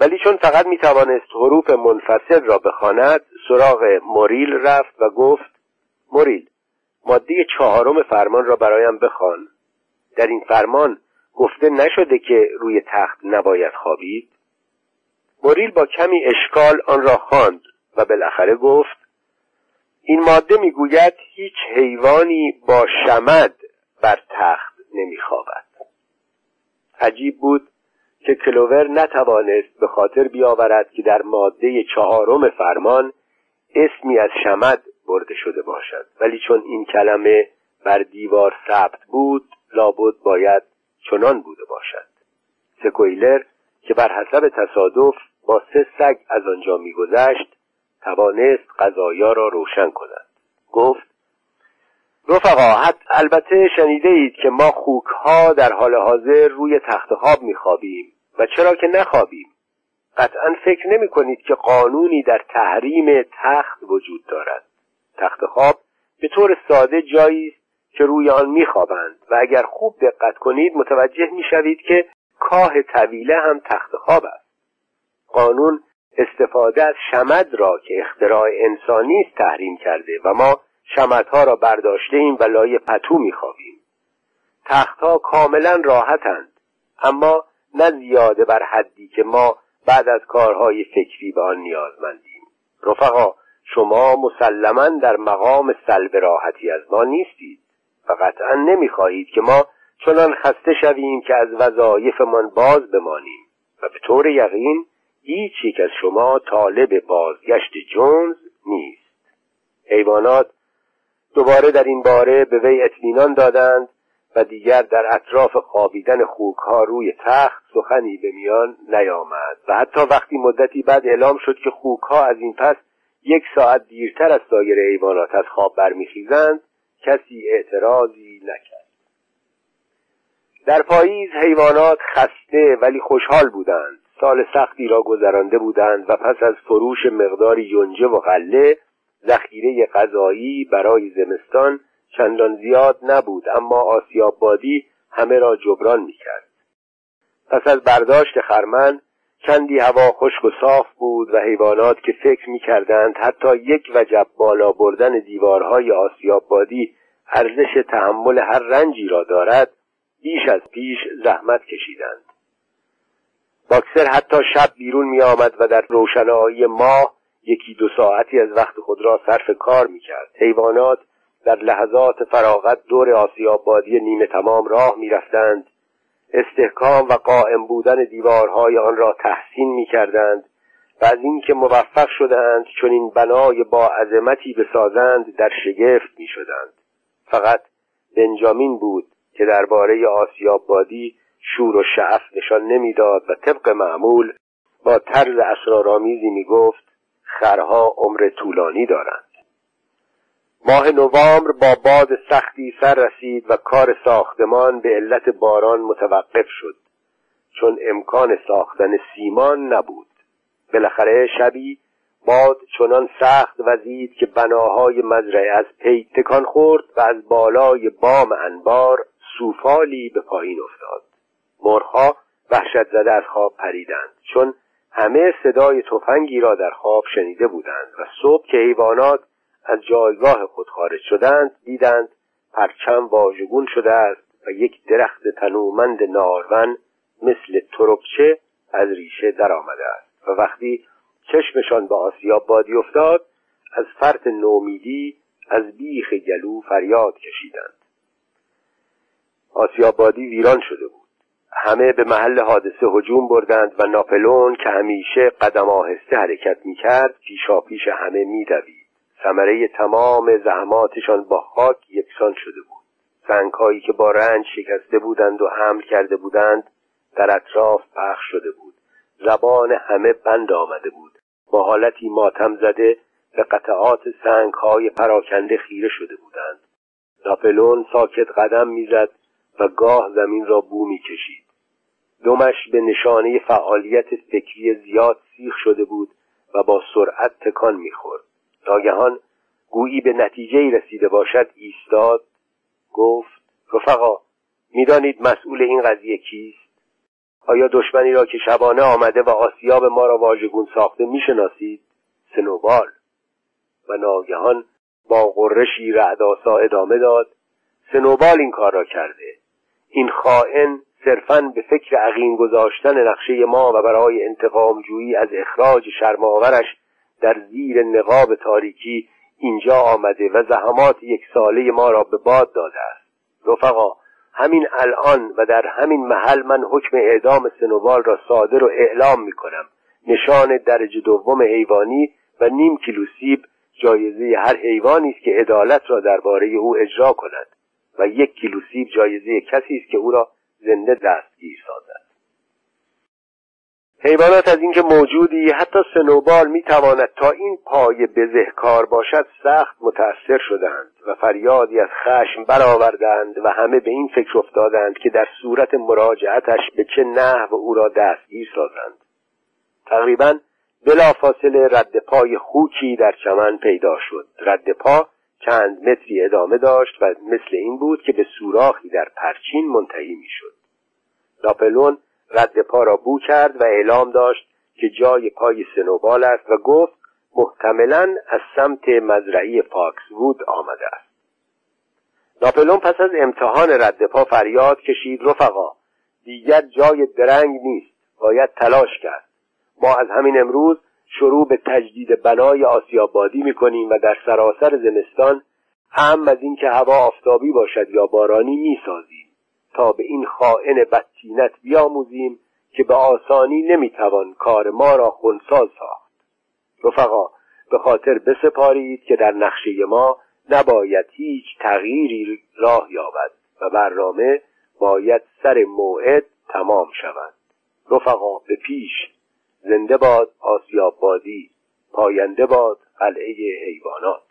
ولی چون فقط می توانست حروف منفصل را بخواند سراغ موریل رفت و گفت موریل ماده چهارم فرمان را برایم بخوان. در این فرمان گفته نشده که روی تخت نباید خوابید. موریل با کمی اشکال آن را خواند و بالاخره گفت این ماده می‌گوید هیچ حیوانی با شمد بر تخت نمیخوابد. عجیب بود که کلوور نتوانست به خاطر بیاورد که در ماده چهارم فرمان اسمی از شمد برده شده باشد. ولی چون این کلمه بر دیوار ثبت بود لابد باید چنان بوده باشد. سکویلر که بر حسب تصادف با سه سگ از آنجا میگذشت توانست قضایا را روشن کند. گفت رفقا البته شنیده اید که ما خوک ها در حال حاضر روی تخت خواب میخوابیم و چرا که نخوابیم. قطعا فکر نمی کنید که قانونی در تحریم تخت وجود دارد. تخت خواب به طور ساده جایی است که روی آن میخوابند. و اگر خوب دقت کنید متوجه می‌شوید که کاه طویله هم تخت خواب است. قانون استفاده از شمد را که اختراع انسانی است تحریم کرده و ما شمدها را برداشته ایم و لای پتو میخوابیم. تختها کاملا راحتند اما نه زیاده بر حدی که ما بعد از کارهای فکری به آن نیازمندیم. رفقا شما مسلما در مقام سلب راحتی از ما نیستید. و قطعا نمی‌خواهید که ما چنان خسته شویم که از وظایفمان باز بمانیم. و به طور یقین هیچ یک از شما طالب بازگشت جونز نیست. حیوانات دوباره در این باره به وی اطمینان دادند و دیگر در اطراف خوابیدن خوک ها روی تخت سخنی به میان نیامد. و حتی وقتی مدتی بعد اعلام شد که خوک ها از این پس یک ساعت دیرتر از سایر حیوانات از خواب برمیخیزند کسی اعتراضی نکرد. در پاییز حیوانات خسته ولی خوشحال بودند. سال سختی را گذرانده بودند و پس از فروش مقداری یونجه و غله ذخیره غذایی برای زمستان چندان زیاد نبود اما آسیاب بادی همه را جبران می‌کرد. پس از برداشت خرمن چندی هوا خشک و صاف بود و حیوانات که فکر می‌کردند حتی یک وجب بالا بردن دیوارهای آسیاب بادی ارزش تحمل هر رنجی را دارد بیش از پیش زحمت کشیدند. باکسر حتی شب بیرون می آمد و در روشنایی ماه یکی دو ساعتی از وقت خود را صرف کار می کرد حیوانات در لحظات فراغت دور آسیاب بادی نیمه تمام راه می رفتند استحکام و قائم بودن دیوارهای آن را تحسین می کردند و از اینکه موفق شدند چون این بنای با عظمتی بسازند در شگفت می شدند فقط بنجامین بود که درباره آسیاب بادی شور و شعف نشان نمی‌داد و طبق معمول با طرز اسرارآمیزی می‌گفت خرها عمر طولانی دارند. ماه نوامبر با باد سختی سر رسید و کار ساختمان به علت باران متوقف شد. چون امکان ساختن سیمان نبود. بالاخره شبی باد چنان سخت وزید که بناهای مزرعه از پی تکان خورد و از بالای بام انبار سوفالی به پایین افتاد. مرغها وحشت زده از خواب پریدند. چون همه صدای تفنگی را در خواب شنیده بودند و صبح که حیوانات از جایگاه خود خارج شدند دیدند پرچم واژگون شده است و یک درخت تنومند نارون مثل ترکچه از ریشه درآمده است. و وقتی چشمشان به آسیاب بادی افتاد از فرط نومیدی از بیخ گلو فریاد کشیدند. آسیاب بادی ویران شده بود. همه به محل حادثه هجوم بردند و ناپلون که همیشه قدم آهسته حرکت می‌کرد پیشا پیش همه میدوید. ثمره تمام زحماتشان با خاک یکسان شده بود. سنگهایی که با رنج شکسته بودند و حمل کرده بودند در اطراف پخش شده بود. زبان همه بند آمده بود. با حالتی ماتم زده به قطعات سنگ های پراکنده خیره شده بودند. ناپلون ساکت قدم می‌زد و گاه زمین را بو می‌کشید. دمش به نشانه فعالیت فکری زیاد سیخ شده بود و با سرعت تکان می‌خورد. ناگهان گویی به نتیجه رسیده باشد ایستاد گفت رفقا می‌دانید مسئول این قضیه کیست؟ آیا دشمنی را که شبانه آمده و آسیاب ما را واژگون ساخته می‌شناسید؟ سنوبال. و ناگهان با قرشی رعداسا ادامه داد سنوبال این کار را کرده. این خائن صرفا به فکر عقیم گذاشتن نقشه ما و برای انتقام جویی از اخراج شرماورش در زیر نقاب تاریکی اینجا آمده و زحمات یک ساله ما را به باد داده است. رفقا همین الان و در همین محل من حکم اعدام سنوبال را صادر و اعلام می کنم نشان درجه دوم حیوانی و نیم کیلو سیب جایزه هر حیوانی است که عدالت را درباره او اجرا کند و یک کیلو سیب جایزه کسی است که او را زنده دستگیر سازد. حیوانات از اینکه موجودی حتی سنوبال می‌تواند تا این پای بزهکار باشد سخت متأثر شدند و فریادی از خشم برآوردند و همه به این فکر افتادند که در صورت مراجعتش به چه نحو او را دستگیر سازند. تقریبا بلافاصله رد پای خوکی در چمن پیدا شد. رد پا چند متری ادامه داشت و مثل این بود که به سوراخی در پرچین منتهی می‌شد. ناپلون رد پا را بو کرد و اعلام داشت که جای پای سنوبال است و گفت محتملا از سمت مزرعی وود آمده است. ناپلون پس از امتحان رد پا فریاد کشید رفقا دیگر جای درنگ نیست باید تلاش کرد. ما از همین امروز شروع به تجدید بنای آسیابادی می‌کنیم و در سراسر زمستان هم از اینکه هوا آفتابی باشد یا بارانی می‌سازیم. تا به این خائن بدتینت بیاموزیم که به آسانی نمی‌توان کار ما را خونساز ساخت. رفقا به خاطر بسپارید که در نقشه ما نباید هیچ تغییری راه یابد و برنامه باید سر موعد تمام شود. رفقا به پیش. زنده باد آسیاب بادی. پاینده باد قلعه حیوانات.